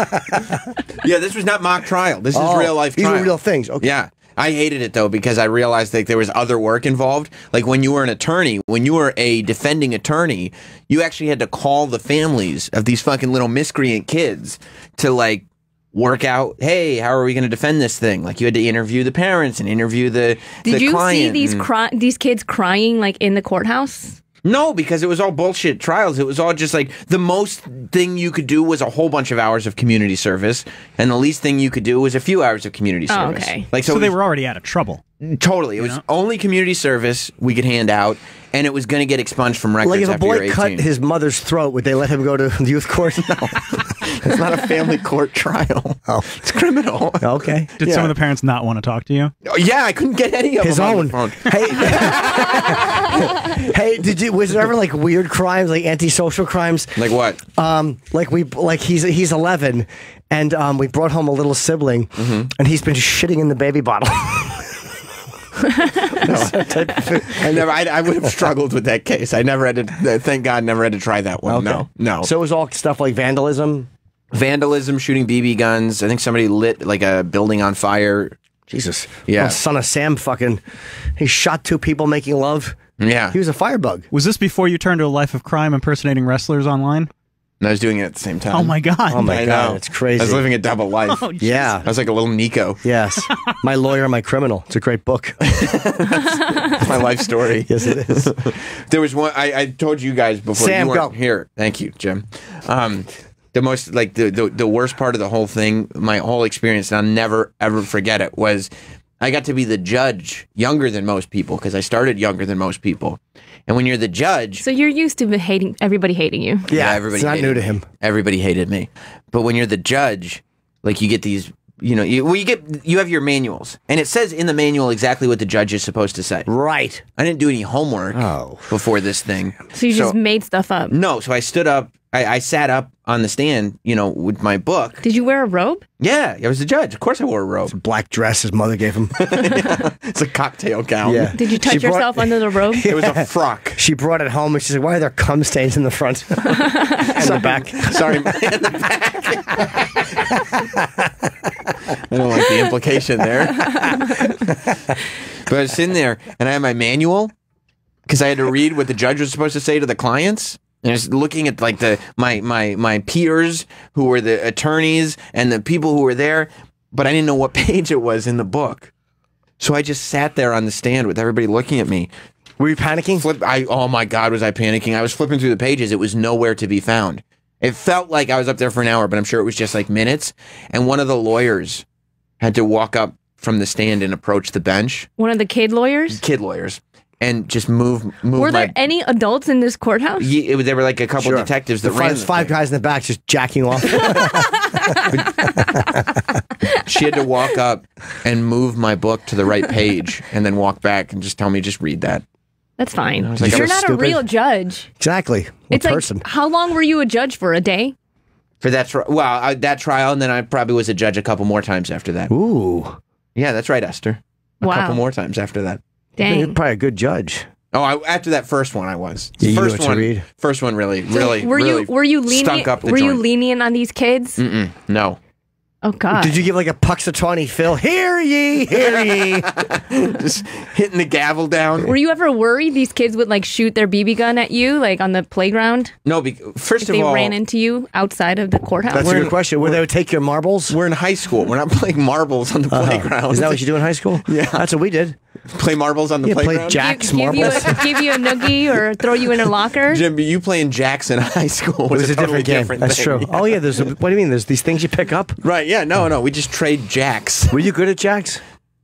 Yeah, this was not mock trial. This is Oh, real life these trial. were real things. Okay. Yeah. I hated it though because I realized that there was other work involved. Like when you were an attorney, when you were a defending attorney, you actually had to call the families of these fucking little miscreant kids to like work out, hey, how are we going to defend this thing? Like you had to interview the parents and interview the Did the you see these cry- these kids crying like in the courthouse? No, because it was all bullshit trials. It was all just like the most thing you could do was a whole bunch of hours of community service, and the least thing you could do was a few hours of community Oh, service. okay. Like So, so, they was- were already out of trouble. totally. It was only community service we could hand out, and it was going to get expunged from records Like if a after boy cut his mother's throat, would they let him go to the youth court? <laughs> No. <laughs> it's not a family court trial. Oh. It's criminal. Okay. Did Yeah. some of the parents not want to talk to you? Oh, yeah, I couldn't get any of His them on own. the phone. Hey, <laughs> <laughs> hey, did you? Was there ever like weird crimes, like antisocial crimes? Like what? Um, like we, like he's he's eleven, and um, we brought home a little sibling, Mm-hmm. and he's been shitting in the baby bottle. <laughs> I never. I, I would have struggled with that case. I never had to. Thank God, never had to try that one. No, no. So it was all stuff like vandalism. vandalism, shooting BB guns. I think somebody lit like a building on fire. Jesus. Yeah. Oh, son of Sam, fucking, he shot two people making love. Yeah, He was a firebug. Was this before you turned to a life of crime impersonating wrestlers online? and I was doing it at the same time. Oh my god! Oh my I god, know. it's crazy. I was living a double <laughs> life. Oh, yeah. I was like a little Nico. Yes. <laughs> My lawyer, my criminal. It's a great book. <laughs> That's my life story. yes, it is. There was one I, I told you guys before Sam, you weren't go. here. Thank you, Jim. Um, the most like the, the the worst part of the whole thing, my whole experience, and I'll never ever forget it, was I got to be the judge younger than most people because I started younger than most people. And when you're the judge, So you're used to hating everybody hating you. Yeah, everybody it's not hated new to me. him. Everybody hated me. But when you're the judge, like you get these, you know, you, well, you get you have your manuals, and it says in the manual exactly what the judge is supposed to say. Right. I didn't do any homework Oh. before this thing. So you just made stuff up. no, so I stood up. I, I sat up on the stand, you know, with my book. Did you wear a robe? Yeah, I was a judge. Of course, I wore a robe. a Black dress his mother gave him. <laughs> It's a cocktail gown. Yeah. Did you touch She brought- yourself under the robe? <laughs> It was a frock. She brought it home and she said, Why are there cum stains in the front <laughs> and the back? Sorry, in the back. I don't like the implication there. but I was sitting there and I had my manual because I had to read what the judge was supposed to say to the clients. And I was looking at like the my my my peers who were the attorneys and the people who were there, but I didn't know what <laughs> page it was in the book. So I just sat there on the stand with everybody looking at me. Were you panicking? Flip, I oh my god, was I panicking? I was flipping through the pages. It was nowhere to be found. It felt like I was up there for an hour, but I'm sure it was just like minutes. And one of the lawyers had to walk up from the stand and approach the bench, One of the kid lawyers? kid lawyers, and just move move Were my. there any adults in this courthouse? Ye- it was, there were like a couple Sure. detectives that The ran. five, the thing. guys in the back just jacking off. <laughs> She had to walk up and move my book to the right page, and then walk back and just tell me just read that. That's fine. like, You're not stupid. a real judge. exactly. What It's person? like, how long were you a judge for? A day? For that, tri- well, I, that trial, and then I probably was a judge a couple more times after that. Ooh. Yeah, that's right, Esther. A Wow. couple more times after that. You're probably a good judge. Oh, I, after that first one, I was. Yeah, you knew first what to one, read. first one, really, So really, were really you were you stunk lenient? up the Were you joint. lenient on these kids? Mm-mm, no, Oh God. Did you give like a Punxsutawney Phil? Hear ye, hear ye. <laughs> just hitting the gavel down. Were you ever worried these kids would like shoot their BB gun at you, like on the playground? No, be, first If of they all, ran into you outside of the courthouse? That's We're a in- good question. Where they would take your marbles? we're in high school. We're not playing marbles on the playground. Uh-huh. Is that what you do in high school? <laughs> Yeah. That's what we did. Play marbles on the You play playground? give, Jacks give you marbles? a, give you a noogie or throw you in a locker? Jim, you playing jacks in <laughs> high school was, It was a totally different game. That's thing. true. Oh yeah, there's. A, what do you mean? There's these things you pick up. Right? Yeah. No, no. We just trade jacks. Were you good at jacks?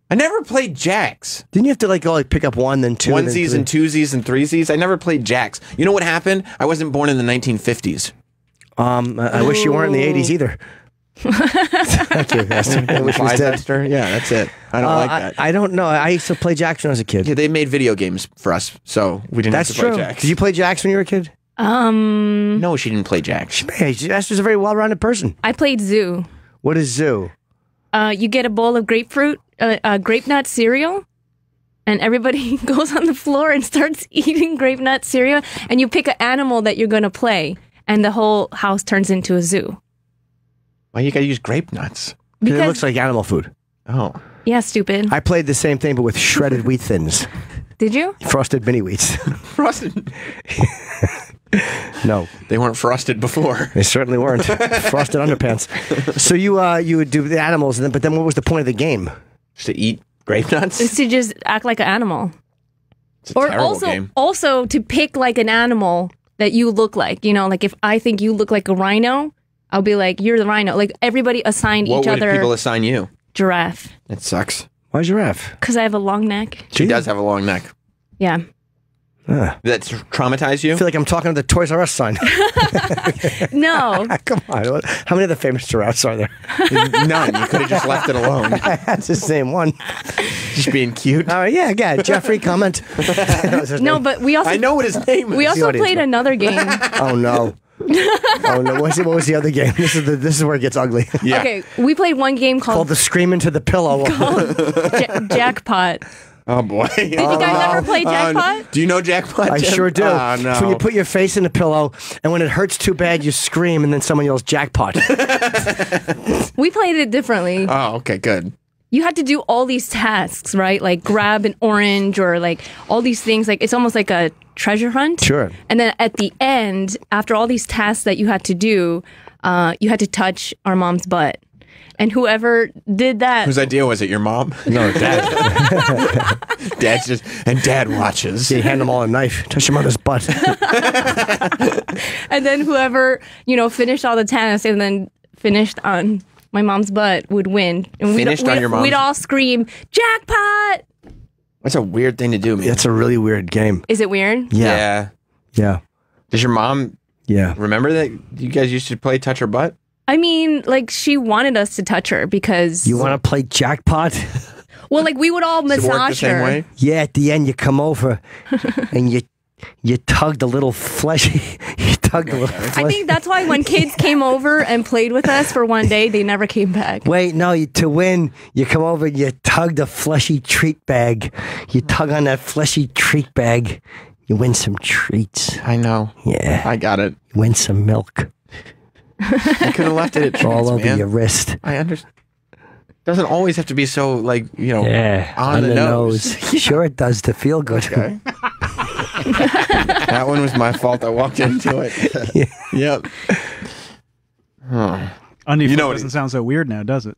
I never played jacks. Didn't you have to like go like pick up one, then two, then Onesies three? and twosies and threesies. I never played jacks. You know what happened? I wasn't born in the 1950s. Um, I I wish you weren't in the '80s either. Thank you. Esther. I wish was dead. Esther? Yeah, that's it. I don't Uh, like that. I don't know. I used to play jacks when I was a kid. yeah, they made video games for us, so we didn't That's have to play true. jacks. Did you play jacks when you were a kid? Um, No, she didn't play Jack. Hey, Esther's a very well-rounded person. I played zoo. What is zoo? Uh, you get a bowl of grapefruit, uh, uh, grape nut cereal, and everybody <laughs> goes on the floor and starts <laughs> eating grape nut cereal. And you pick an animal that you're gonna play, and the whole house turns into a zoo. Why you gotta use grape nuts? it looks like animal food. Oh, yeah, stupid. I played the same thing, but with shredded wheat thins, Did you? frosted mini wheats. <laughs> frosted. <laughs> no, They weren't frosted before. they certainly weren't <laughs> frosted underpants. So you uh, you would do the animals, and then, but then what was the point of the game? Just to eat grape nuts. It's to just act like an animal, It's a or terrible also game. also to pick like an animal that you look like. You know, like if I think you look like a rhino, I'll be like, "You're the rhino." Like everybody assigned What each would other people assign you? giraffe It sucks. Why giraffe? because I have a long neck. She does have a long neck. Yeah. Ah. That's traumatized you? I feel like I'm talking to the Toys R Us sign. <laughs> <laughs> No. <laughs> Come on, how many other famous giraffes are there? None. You could have just left it alone. That's the same one. Just being cute. All right, yeah, yeah. Geoffrey, comment. That no, name. but we also I know what his name is. we also played another game. Oh no. Oh no. What was, what was the other game? This is the, this is where it gets ugly. Yeah. Okay, we played one game Called called the scream into the pillow. <laughs> Ja- Jackpot. Oh boy. Did you guys oh, ever play oh, Jackpot? Do you know Jackpot? I Tim? sure do. Oh, no. It's when you put your face in the pillow, and when it hurts too bad, you scream, and then someone yells jackpot. <laughs> We played it differently. oh, okay, good. You had to do all these tasks, right? Like grab an orange or like all these things. Like it's almost like a treasure hunt. Sure. And then at the end, after all these tasks that you had to do, uh, you had to touch our mom's butt. And whoever did that, Whose idea was it? Your mom? <laughs> no, dad. <laughs> Dad's just and Dad watches. You hand them all a knife. Touch your mother's butt. <laughs> and then whoever you know finished all the tasks and then finished on my mom's butt would win. And we'd, Finished on we'd, your mom's- We'd all scream jackpot. That's a weird thing to do, man. That's a really weird game. Is it weird? Yeah. Yeah. Does your mom Yeah. remember that you guys used to play touch her butt? I mean, like she wanted us to touch her because You want to play jackpot? well, like we would all Does it work the massage same her. way? Yeah, at the end you come over <laughs> and you you tug the little fleshy <laughs> you tug the little I think that's why when kids came over and played with us for one day, they never came back. Wait, no, you, to win, you come over and you tug the fleshy treat bag. You tug on that fleshy treat bag. You win some treats. I know. Yeah. I got it. You win some milk I could have left it at <laughs> treats, all over man. your wrist. I understand. Doesn't always have to be so like you know Yeah. on, the, nose. <laughs> sure it does to feel good. Okay. <laughs> that one was my fault. I walked into it. <laughs> <laughs> Yep. Huh. Undie You Flip know what doesn't it- sound so weird now, does it?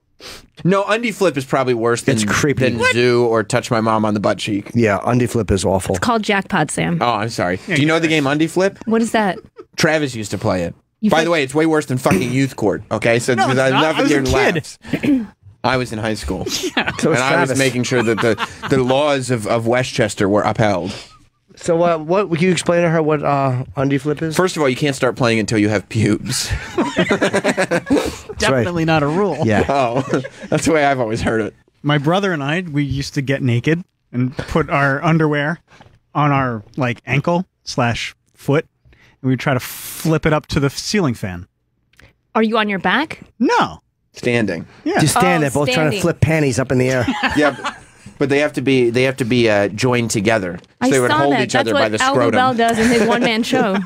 No, undie flip is probably worse than It's creepy. than zoo or touch my mom on the butt cheek. Yeah, undie flip is awful. It's called jackpot, Sam. Oh, I'm sorry. Do you know the game undie flip? What is that? Travis used to play it. You By play- the way, it's way worse than fucking youth court. Okay, so No, it's not. I was a kid. I was in high school, yeah. So and is I was making sure that the, the laws of, of Westchester were upheld. So, uh, what would you explain to her what uh, undie flip is? First of all, you can't start playing until you have pubes. <laughs> Definitely not a rule. yeah. <laughs> Oh, that's the way I've always heard it. My brother and I, we used to get naked and put our underwear on our like ankle slash foot, and we'd try to flip it up to the ceiling fan. Are you on your back? No. Standing. Yeah. Just stand Oh, there, both trying to standing. flip panties up in the air. Yeah, <laughs> but, but they have to be they have to be uh, joined together. So I they would saw hold that. each That's other what by the Al scrotum. Bell does in his <laughs> one man show.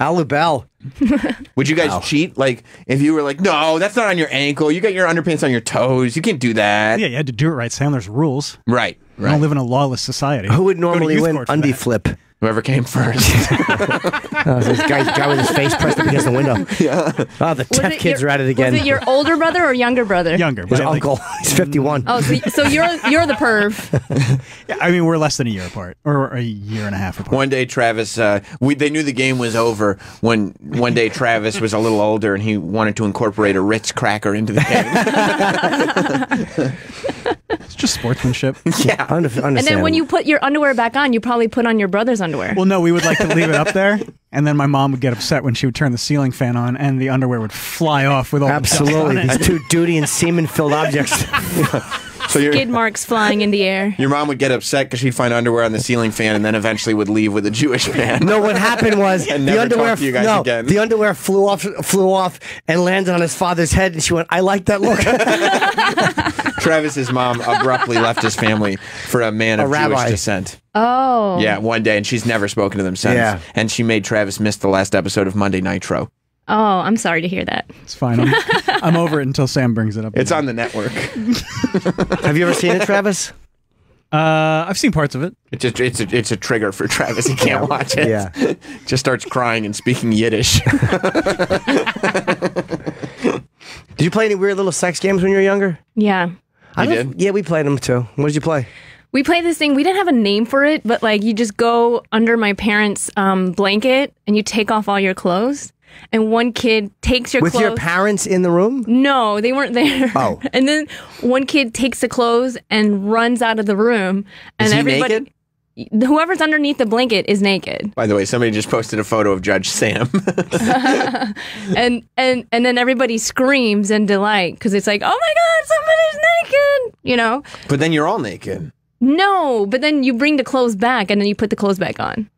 Alu Bell. <laughs> Would you guys cheat? Like if you were like, no, that's not on your ankle. You got your underpants on your toes. You can't do that. Yeah, you had to do it right, Sam. There's rules. Right. We don't live in a lawless society. Who would Go to normally youth win court for undie that. flip? Whoever came first. <laughs> <laughs> Oh, this guy, guy with his face pressed up against the window. <laughs> Yeah. Oh, the Was tough kids your- are at it again. Was it your older brother or younger brother? Younger. his like, uncle. He's 51. Oh, so, so you're you're the perv. yeah, I mean, we're less than a year apart, or a year and a half apart. one day, Travis, uh, we they knew the game was over when one day Travis was a little older and he wanted to incorporate a Ritz cracker into the game. It's just sportsmanship. <laughs> yeah. I understand. And then when you put your underwear back on, you probably put on your brother's underwear. well, no, we would like to leave it up there, <laughs> and then my mom would get upset when she would turn the ceiling fan on, and the underwear would fly off with all Absolutely. The dust on These it. two duty and semen filled objects. <laughs> So you're- skid marks flying in the air. Your mom would get upset because she'd find underwear on the ceiling fan, and then eventually would leave with a Jewish man. No, what happened was <laughs> And the never underwear. talk to you guys no, again. the underwear flew off, flew off, and landed on his father's head. And she went, "I like that look." <laughs> Travis's mom abruptly left his family for a man A of rabbi. Jewish descent. Oh. Yeah, one day, and she's never spoken to them since. Yeah. And she made Travis miss the last episode of Monday Nitro. Oh, I'm sorry to hear that. It's fine. I'm, I'm over it until Sam brings it up. It's on the network. <laughs> Have you ever seen it, Travis? Uh, I've seen parts of it. It's a, it's a, it's a trigger for Travis. He can't watch it. Yeah. <laughs> Just starts crying and speaking Yiddish. <laughs> Did you play any weird little sex games when you were younger? Yeah. I You don't- did? Yeah, we played them too. What did you play? We played this thing. We didn't have a name for it, but like you just go under my parents' um, blanket and you take off all your clothes, and one kid takes your With clothes. your parents in the room? No, they weren't there. Oh. <laughs> and then one kid takes the clothes and runs out of the room, and Is he everybody, naked? whoever's underneath the blanket is naked, By the way, somebody just posted a photo of Judge Sam. <laughs> <laughs> and and and then everybody screams in delight because it's like, oh my god, somebody's naked, you know. but then you're all naked. No, but then you bring the clothes back and then you put the clothes back on.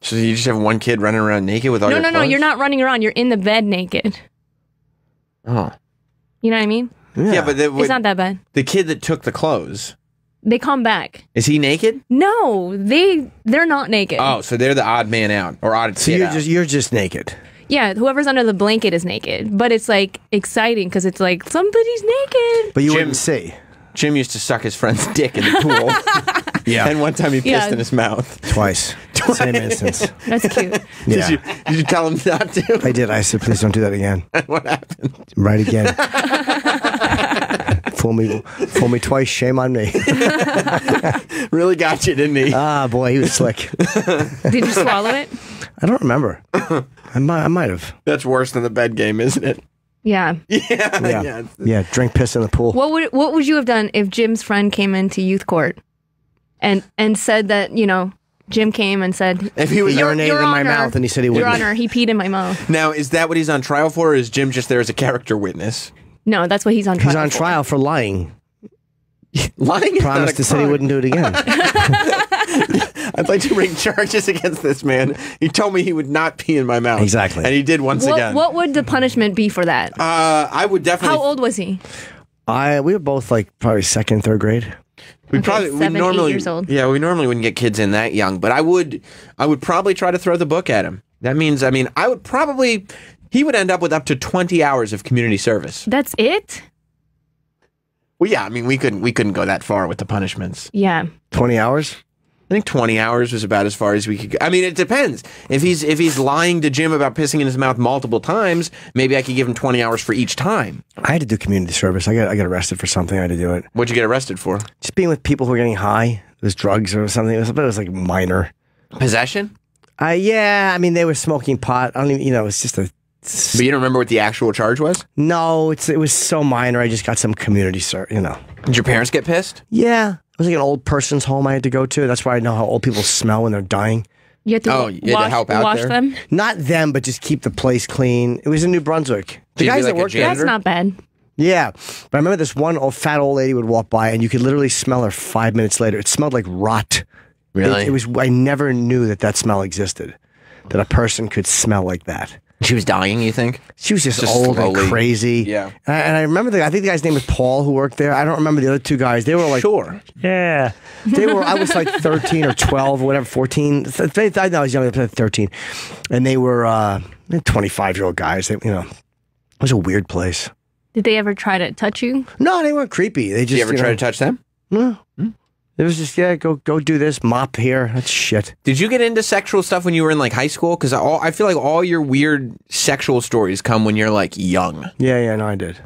So you just have one kid running around naked with all no, your no, no, clothes? you're not running around. You're in the bed naked. Oh. You know what I mean? Yeah, but the, It's not that bad. the kid that took the clothes, They come back. is he naked? No, they they're not naked. Oh, so they're the odd man out or odd So kid you're out. just you're just naked. Yeah, whoever's under the blanket is naked, but it's like exciting because it's like somebody's naked. But you Jim- wouldn't see. Jim used to suck his friend's <laughs> dick in the pool. <laughs> Yeah. And one time he pissed Yeah. in his mouth. Twice. <laughs> Same instance. That's cute. Yeah. Did, you, did you tell him not to? I did. I said, please don't do that again. <laughs> what happened? Right again. <laughs> fool me, fool me twice. Shame on me. Really got you, didn't he? ah, boy, he was slick. Did you swallow it? I don't remember. I might, I might have. That's worse than the bed game, isn't it? Yeah. Yeah. Yeah. yeah. Yeah, drink piss in the pool. What would what would you have done if Jim's friend came into youth court and and said that you know Jim came and said If he was He urinated Your in my Honor. mouth, and he said he Your wouldn't. Honor, he peed in my mouth. now, is that what he's on trial for, or is Jim just there as a character witness? No, that's what he's on trial. For. He's on for. trial for lying. <laughs> Lying is Promised a to say he wouldn't do it again. <laughs> I'd like to bring charges against this man. He told me he would not pee in my mouth. Exactly. And he did once What, again. what would the punishment be for that? Uh, I would definitely. How old was he? I we were both like probably second, third grade. We Okay, probably we seven, eight normally years old. yeah we normally wouldn't get kids in that young, but I would I would probably try to throw the book at him. That means I mean I would probably he would end up with up to twenty hours of community service. That's it? Well, yeah, I mean we couldn't we couldn't go that far with the punishments. Yeah. Twenty hours. I think twenty hours was about as far as we could. go. I mean, it depends. If he's if he's lying to Jim about pissing in his mouth multiple times, maybe I could give him twenty hours for each time. I had to do community service. I got I got arrested for something. I had to do it. What'd you get arrested for? Just being with people who were getting high. It was drugs or something. It was, but it was like minor. Possession? Uh, yeah, I mean they were smoking pot. I don't even, you know, it's just a. But you don't remember what the actual charge was? No, it's it was so minor. I just got some community service. You know. Did your parents get pissed? Yeah, was like an old person's home I had to go to. That's why I know how old people smell when they're dying. You had to Oh, wa- you had to help out wash there? them? Not them, but just keep the place clean. It was in New Brunswick. The Did guys like that worked there. janitor? That's not bad. Yeah, but I remember this one old fat old lady would walk by, and you could literally smell her five minutes later. It smelled like rot. Really? It, it was. I never knew that that smell existed. That a person could smell like that. She was dying, you think? She was just, Just old slowly. and crazy. Yeah. And I, and I remember the. I think the guy's name was Paul who worked there. I don't remember the other two guys. They were like. sure. Yeah. They were. I was like <laughs> thirteen or twelve or whatever. Fourteen. Th- th- I know I was younger. than Thirteen, and they were uh, twenty-five year old guys. They, you know, it was a weird place. Did they ever try to touch you? No, they weren't creepy. They just. Did you ever you try to touch them? No. It was just yeah, go go do this, mop here. That's shit. Did you get into sexual stuff when you were in like high school? Because all I feel like all your weird sexual stories come when you're like young. Yeah, yeah, no, I did.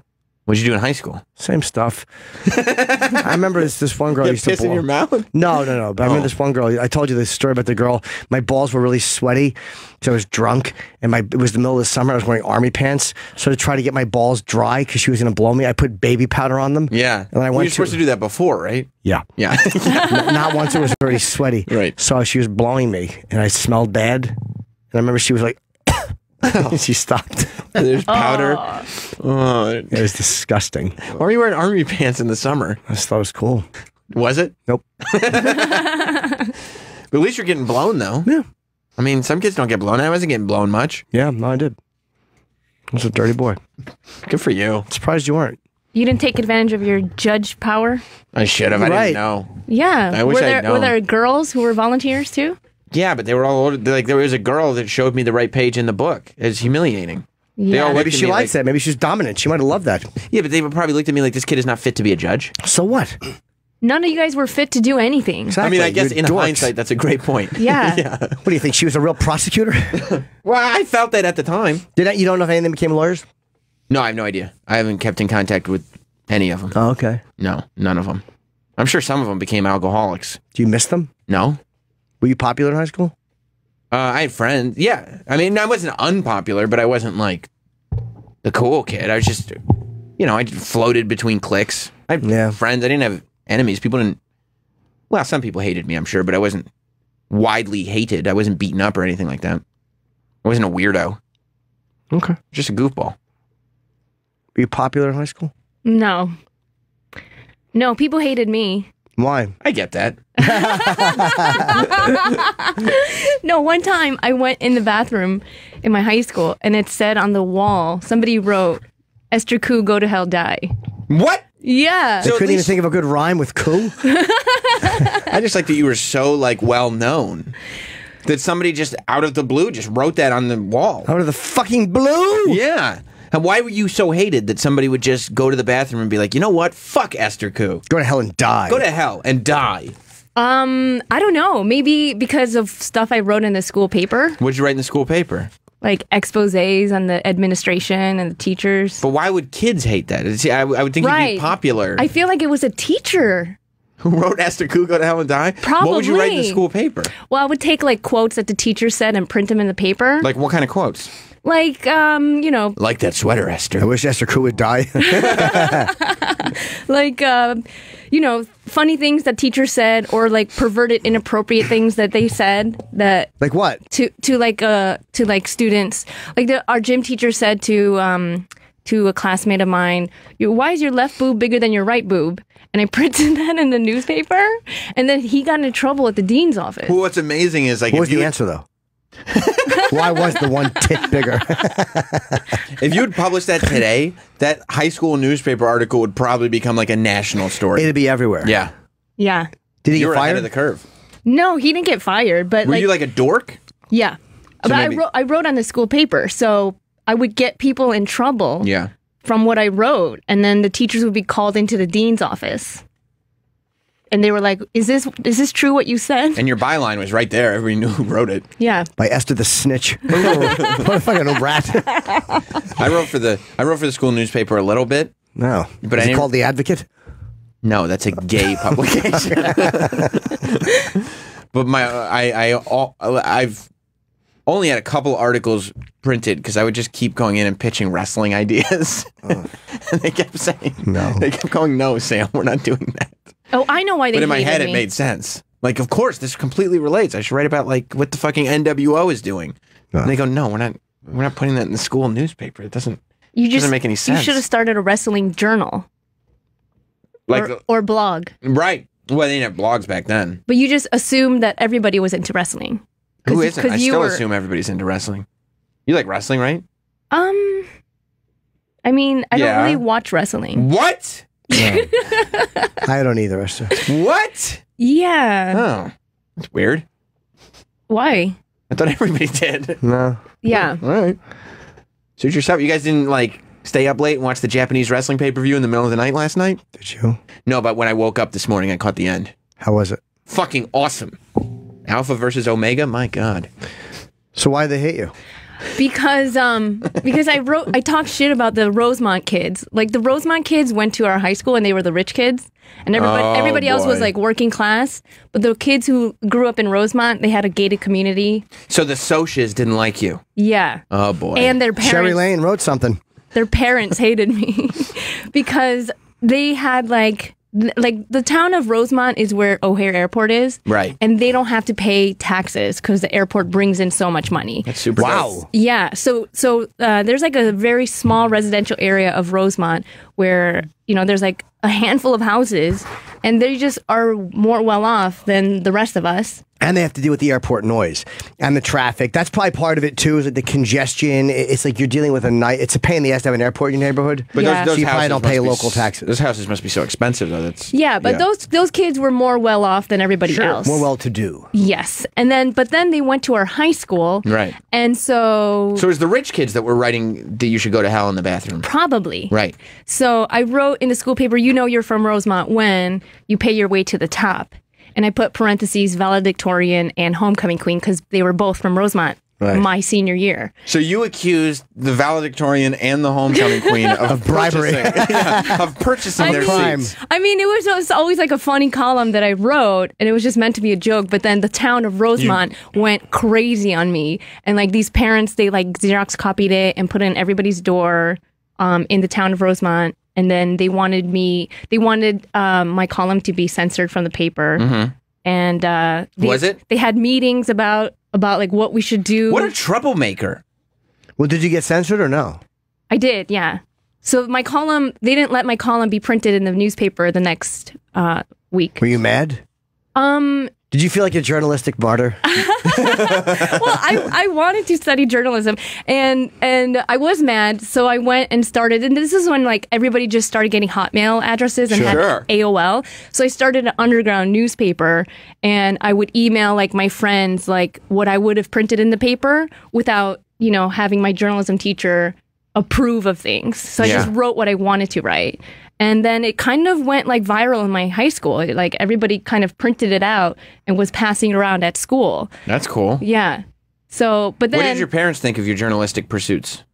What'd you do in high school? Same stuff. <laughs> I remember this this one girl Get used to piss in your mouth? No, no, no. But I remember Oh. this one girl. I told you this story about the girl. My balls were really sweaty, so I was drunk, and my it was the middle of the summer. I was wearing army pants, so to try to get my balls dry because she was going to blow me, I put baby powder on them. Yeah. And then I went you're supposed to do that before, right? Yeah, Yeah. <laughs> N- not once. It was very sweaty. Right. So she was blowing me, and I smelled bad. And I remember she was like, <laughs> she stopped. There's powder. Oh. It was disgusting. Why are you wearing army pants in the summer? I just thought it was cool. Was it? Nope. <laughs> But at least you're getting blown, though. Yeah. I mean, some kids don't get blown. I wasn't getting blown much. Yeah, no, I did. I was a dirty boy. Good for you. Surprised you weren't. You didn't take advantage of your judge power. I should have. I Right. didn't know. Yeah. I wish were I'd there known. were there girls who were volunteers too? Yeah, but they were all older. Like there was a girl that showed me the right page in the book. It's humiliating. Yeah. all Maybe she likes like, that. Maybe she's dominant. She might have loved that. Yeah, but they would probably looked at me like this kid is not fit to be a judge. So what? None of you guys were fit to do anything. I mean, I guess You're in dorks. hindsight, that's a great point. <laughs> <laughs> Yeah. What do you think? She was a real prosecutor? <laughs> Well, I felt that at the time. Did I, you don't know if any of them became lawyers? No, I have no idea. I haven't kept in contact with any of them. Oh, okay. No, none of them. I'm sure some of them became alcoholics. Do you miss them? No, Were you popular in high school? uh, I had friends. Yeah, I mean, I wasn't unpopular, but I wasn't like the cool kid. I was just, you know, I floated between cliques. I had Yeah. friends. I didn't have enemies. People didn't. Well, some people hated me, I'm sure, but I wasn't widely hated. I wasn't beaten up or anything like that. I wasn't a weirdo. Okay. Just a goofball. Were you popular in high school? No. No, people hated me. Why? I get that. <laughs> No, one time I went in the bathroom in my high school and it said on the wall, somebody wrote, Esther Ku, go to hell, die. What? Yeah. They So at couldn't even think of a good rhyme with Ku? <laughs> I just like that you were so like well known that somebody just out of the blue just wrote that on the wall. Out of the fucking blue! Yeah. And why were you so hated that somebody would just go to the bathroom and be like, you know what? Fuck Esther Ku. Go to hell and die. Go to hell and die. Um, I don't know. Maybe because of stuff I wrote in the school paper, What'd you write in the school paper? like exposés on the administration and the teachers. But why would kids hate that? It's- I, I would think you'd be popular. I feel like it was a teacher. Who wrote Esther Ku go to hell and die? Probably. What would you write in the school paper? Well, I would take like quotes that the teacher said and print them in the paper. Like what kind of quotes? Like, um, you know, Like that sweater, Esther. I wish Esther Ku would die. <laughs> like, uh, you know, funny things that teachers said or like perverted, inappropriate things that they said that like what? to to like uh to like students like the, our gym teacher said to um to a classmate of mine why is your left boob bigger than your right boob and i <laughs> printed that in the newspaper and then he got into trouble at the dean's office Well, what's amazing is like What was the answer, though? <laughs> Why was the one tit bigger? <laughs> if you would published that today, that high school newspaper article would probably become like a national story. It'd be everywhere. yeah. yeah Did he You get were ahead fired? of the curve. no he didn't get fired but Were like, you like a dork? yeah but I wrote, I wrote on the school paper so i would get people in trouble Yeah. from what i wrote and then the teachers would be called into the dean's office and they were like is this is this true what you said And your byline was right there. Everybody knew who wrote it. yeah By Esther the Snitch. <laughs> what a rat. I wrote for the I wrote for the school newspaper a little bit. No. But Is I it called The Advocate? No, that's a gay publication. <laughs> <laughs> but my I I all, I've only had a couple articles printed because I would just keep going in and pitching wrestling <laughs> ideas, and <laughs> they kept saying No. They kept going, "No, Sam, we're not doing that." Oh, I know why they. But in my hated head, it made sense. Like, of course, this completely relates. I should write about like what the fucking NWO is doing. And they go, "No, we're not. We're not putting that in the school newspaper. It doesn't." You just doesn't make any sense. You should have started a wrestling journal Like, or, uh, or blog, right? Well, they didn't have blogs back then. but you just assumed that everybody was into wrestling. Who 'Cause- isn't? I 'cause you still were- assume everybody's into wrestling. You like wrestling, right? Um, I mean, I Yeah. don't really watch wrestling. What? Yeah. <laughs> I don't either, Esther. What? Yeah. Oh, that's weird. Why? I thought everybody did. No. Yeah. All right. Suit yourself. You guys didn't like stay up late and watch the Japanese wrestling pay per view in the middle of the night last night? Did you? No, but when I woke up this morning, I caught the end. How was it? Fucking awesome. Alpha versus Omega. My God. So why they hate you? Because um because I wrote I talked shit about the Rosemont kids. Like the Rosemont kids went to our high school and they were the rich kids. And everybody Oh, everybody else was like working class. But the kids who grew up in Rosemont, they had a gated community. So the Socs didn't like you. Yeah. Oh boy. And their parents Sherry Lane wrote something. their parents hated me <laughs> because they had like th- like the town of Rosemont is where O'Hare Airport is, Right. And they don't have to pay taxes because the airport brings in so much money. That's super. Wow. Yeah, so so uh, there's like a very small residential area of Rosemont where you know there's like a handful of houses, and they just are more well off than the rest of us. And they have to deal with the airport noise and the traffic. That's probably part of it too. Is like the congestion. It's like you're dealing with a night. It's a pain in the ass to have an airport in your neighborhood. But Yeah. those, those So you probably don't pay local s- taxes. Those houses must be so expensive, though. That's Yeah, but those those kids were more well off than everybody else. More well to do. Yes, and then but then they went to our high school, Right. And so, So it was the rich kids that were writing that you should go to hell in the bathroom. probably Right. So I wrote in the school paper, "You know you're from Rosemont when you pay your way to the top," and I put parentheses valedictorian and homecoming queen because they were both from Rosemont. Right. My senior year. So you accused the valedictorian and the homecoming queen of, <laughs> bribery. purchasing- <laughs> yeah, of purchasing I their mean- Crime. seats. I mean, it was, it was always like a funny column that I wrote, and it was just meant to be a joke. But then the town of Rosemont went crazy on me, and like these parents, they like Xerox copied it and put it in everybody's door um, in the town of Rosemont. And then they wanted me, they wanted um, my column to be censored from the paper. And uh, they, Was it? They had meetings about about like what we should do. What a troublemaker! Well, did you get censored or no? I did, yeah. So my column, they didn't let my column be printed in the newspaper the next uh, week. Were you mad? Um, Did you feel like a journalistic martyr? <laughs> well, I, I wanted to study journalism and and I was mad, so I went and started and this is when like everybody just started getting Hotmail addresses and Sure. had AOL. So I started an underground newspaper and I would email like my friends like what I would have printed in the paper without, you know, having my journalism teacher approve of things. So I just wrote what I wanted to write. And then it kind of went like viral in my high school. It, like everybody kind of printed it out and was passing it around at school. That's cool. Yeah. So, but then what did your parents think of your journalistic pursuits?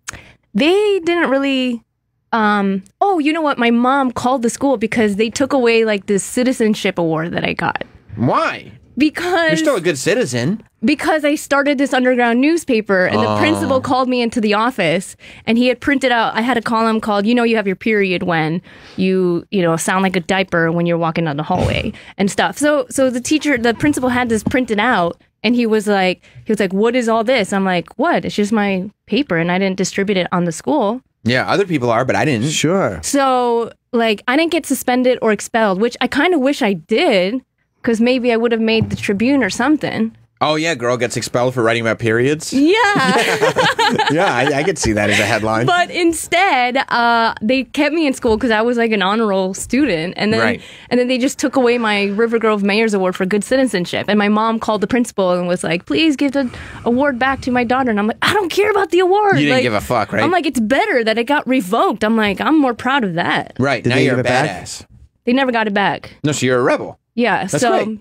they didn't really. Um. Oh, you know what? My mom called the school because they took away like this citizenship award that I got Why? because You're still a good citizen. Because I started this underground newspaper and the principal ah. called me into the office and he had printed out I had a column called you know you have your period when you you know sound like a diaper when you're walking down the hallway <sighs> and stuff. So so the teacher the principal had this printed out and he was like he was like what is all this? I'm like what? It's just my paper and I didn't distribute it on the school. Yeah, other people are, but I didn't. Sure. So like I didn't get suspended or expelled, which I kind of wish I did cuz maybe I would have made the Tribune or something. Oh yeah, girl gets expelled for writing about periods. Yeah. <laughs> Yeah, I, I could see that as a headline. but instead, uh, they kept me in school because I was like an honor roll student, and then Right. and then they just took away my River Grove Mayor's Award for good citizenship. And my mom called the principal and was like, "Please give the award back to my daughter." And I'm like, "I don't care about the award." You didn't Like, give a fuck, right? I'm like, "It's better that it got revoked." I'm like, "I'm more proud of that." right Did now they you're a give it back? badass. They never got it back. No, so you're a rebel. Yeah. That's so. great.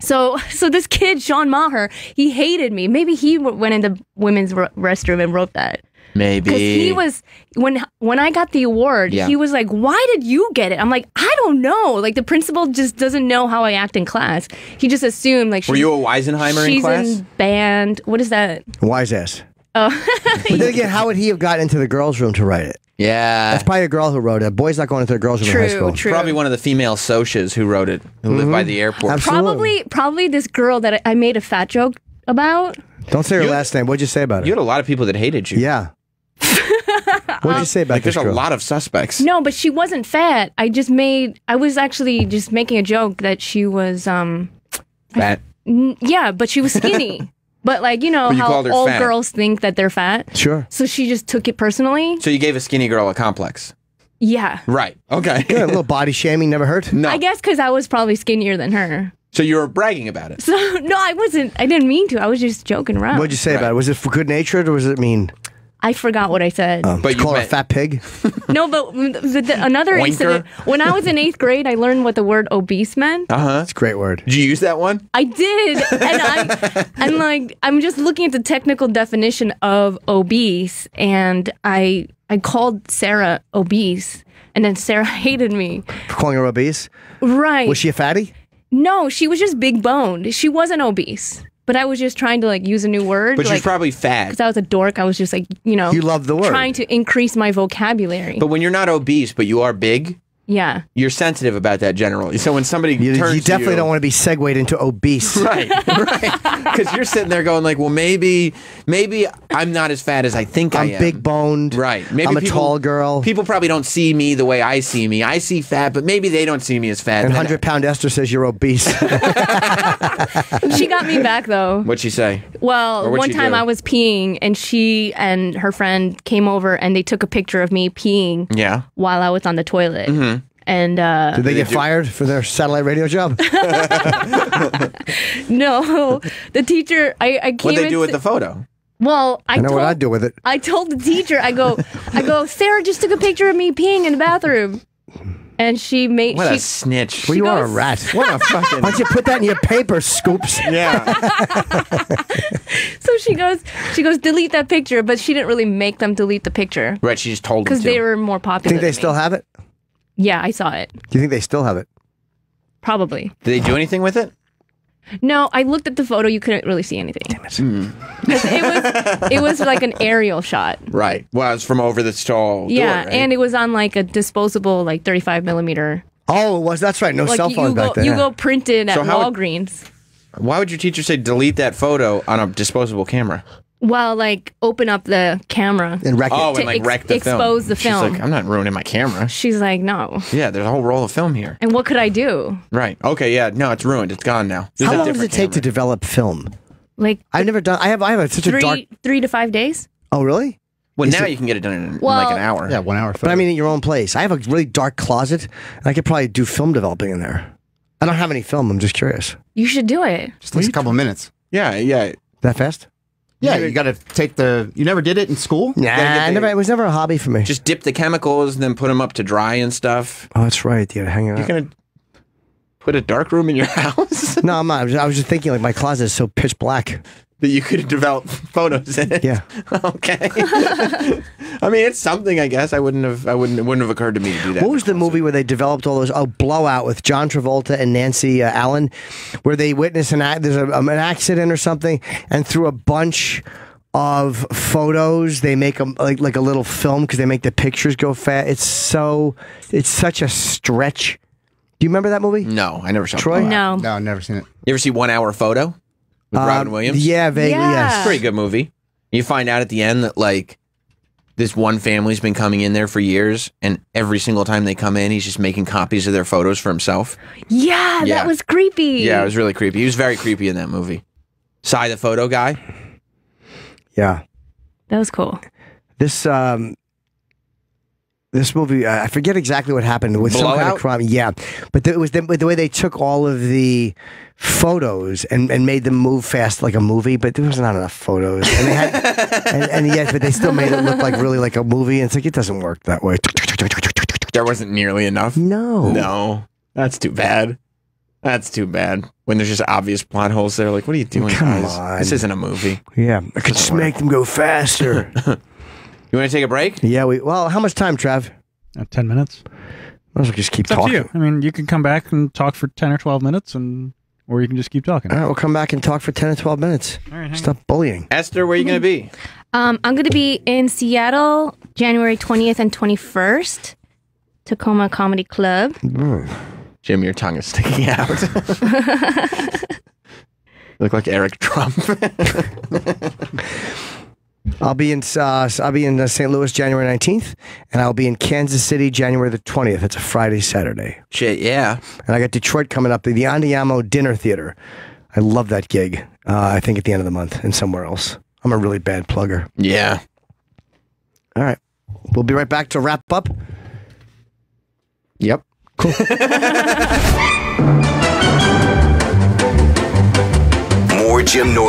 So, <laughs> so this kid, Sean Maher, he hated me. Maybe he went in the women's r- restroom and wrote that. Maybe because he was when when I got the award, Yeah. he was like, "Why did you get it?" I'm like, "I don't know." Like the principal just doesn't know how I act in class. He just assumed like Were you a Weisenheimer in she's class? in band. What is that? Wise ass. Oh, But then again, how would he have gotten into the girls' room to write it? yeah, That's probably a girl who wrote it. A boy's not going into the girls' room in high true, school. true. probably one of the female socs who wrote it, who lived by the airport. Absolutely. Probably, probably this girl that I I made a fat joke about. Don't say her You- last name. What'd you say about it? You her? had a lot of people that hated you. Yeah. <laughs> What'd you say about like this there's a lot of suspects. No, but she wasn't fat. I just made. I was actually just making a joke that she was. um Fat. n- Yeah, but she was skinny. <laughs> but like you know But you how called her all fat. girls think that they're fat. Sure. So she just took it personally. So you gave a skinny girl a complex. Yeah. Right. Okay. Good. A little <laughs> body shaming never hurt. no. I guess because I was probably skinnier than her. So you were bragging about it. So <laughs> no, I wasn't. I didn't mean to. I was just joking around. What'd you say Right. about it? Was it for good natured or was it mean? I forgot what I said. Um, But you call her a fat pig? <laughs> No, but the, the, another Oinker? incident. When I was in eighth grade, I learned what the word obese meant. Uh huh. That's a great word. Did you use that one? I did, and I, <laughs> I'm like, I'm just looking at the technical definition of obese, and I, I called Sarah obese, and then Sarah <laughs> hated me. For calling her obese? Right? Was she a fatty? no, she was just big boned. She wasn't obese, but I was just trying to like use a new word. But like, she's probably fat. because I was a dork, I was just like, you know, You love the word. trying to increase my vocabulary. But when you're not obese, but you are big, Yeah. You're sensitive about that generally. So when somebody You, turns you to definitely you- don't want to be segued into obese. <laughs> Right, right. <laughs> Because you're sitting there going like, well, maybe, maybe I'm not as fat as I think I I'm am. big boned. Right. Maybe I'm a people- tall girl. People probably don't see me the way I see me. I see fat, but maybe they don't see me as fat. and 100 pound Esther says you're obese. <laughs> She got me back though. What'd she say? Well, one time do? I was peeing and she and her friend came over and they took a picture of me peeing Yeah. while I was on the toilet. Mm-hmm. And uh, Did they get fired for their satellite radio job? <laughs> <laughs> no, the teacher, I, I came What'd they do into- with the photo? Well, I, I know told, what I'd do with it. I told the teacher, I go, I go, Sarah just took a picture of me peeing in the bathroom. And she made, What she, a snitch. Well, you are a rat. What a fucking. <laughs> Why don't you put that in your paper, Scoops? yeah. so she goes, she goes, delete that picture, but she didn't really make them delete the picture Right. She just told them because to. they were more popular. Think they than still me. have it? Yeah, I saw it. Do you think they still have it? Probably. Did they do anything with it? No, I looked at the photo. You couldn't really see anything. Damn it! Hmm. it was it was like an aerial shot. Right. Well, it's from over the stall. Yeah, door, right? and it was on like a disposable like 35 millimeter. Oh, it was that's right. No Like cell you, phones go back then. you yeah. go printed at So how would- Walgreens. Why would your teacher say delete that photo on a disposable camera? Well, like open up the camera. and wreck it. Oh, To and like ex- wreck the film. expose the She's film. like, I'm not ruining my camera. She's like, no. Yeah, there's a whole roll of film here. And what could I do? Right. Okay. Yeah. No, it's ruined. It's gone now. There's How a long does it different take to camera. develop film? Like I've never done. I have. I have a, such three a dark. three to five days. Oh, really? Well, Is now it- you can get it done in, in like Well- an hour. Yeah, one hour. But I mean, in your own place. I have a really dark closet, and I could probably do film developing in there. I don't have any film. I'm just curious. You should do it. just takes a couple minutes. Yeah. Yeah. That fast? Yeah, you got to take the. You never did it in school. Nah, the- never. It was never a hobby for me. Just dip the chemicals and then put them up to dry and stuff. oh, that's right. Yeah, hang on. You're gonna put a dark room in your <laughs> house No, I'm not. I was just thinking like my closet is so pitch black. That you could <laughs> develop photos in it. Yeah. <laughs> okay. <laughs> I mean, it's something. I guess I wouldn't have. I wouldn't. It wouldn't have occurred to me to do that. What was the movie where they developed all those? Oh, Blowout with John Travolta and Nancy uh, Allen, where they witness an ac- there's a, um, an accident or something, and through a bunch of photos, they make them like like a little film because they make the pictures go fast. It's so it's such a stretch. Do you remember that movie? No, I never saw. Troy? Blowout. No. No, I've never seen it. You ever see One Hour Photo with Robin Um, Williams? Yeah, vaguely. Yeah. Yes. Pretty good movie. You find out at the end that like this one family's been coming in there for years, and every single time they come in, he's just making copies of their photos for himself. Yeah, Yeah. that was creepy. Yeah, it was really creepy. He was very creepy in that movie. Sy, the photo guy. Yeah. that was cool. This um this movie uh, I forget exactly what happened with some kind of crime. Yeah, but the, it was the, the way they took all of the photos and, and made them move fast like a movie, but there was not enough photos, and they had <laughs> and, and yet but they still made it look like really like a movie. And it's like it doesn't work that way. There wasn't nearly enough. No, No, that's too bad. That's too bad. When there's just obvious plot holes there, like, what are you doing, Come guys? on. This isn't a movie. Yeah, I could just make them go faster. <laughs> You want to take a break? yeah, we well, how much time, Trav? Uh, Ten minutes. Might as well just keep It's up to talking. you. I mean, you can come back and talk for ten or twelve minutes, and or you can just keep talking. All right, we'll come back and talk for ten or twelve minutes. All right, hang Stop bullying. Esther, where are you going to be? Um, I'm going to be in Seattle January 20th and 21st, Tacoma Comedy Club. Jim, your tongue is sticking <laughs> out. <laughs> you look like Eric Trump. <laughs> I'll be in uh, I'll be in uh, St. Louis January 19th, and I'll be in Kansas City January the 20th. It's a Friday, Saturday. Shit, yeah. And I got Detroit coming up, the Andiamo Dinner Theater. I love that gig. Uh, I think at the end of the month and somewhere else. I'm a really bad plugger. Yeah. All right. We'll be right back to wrap up. Yep. Cool. <laughs> More Jim Norton.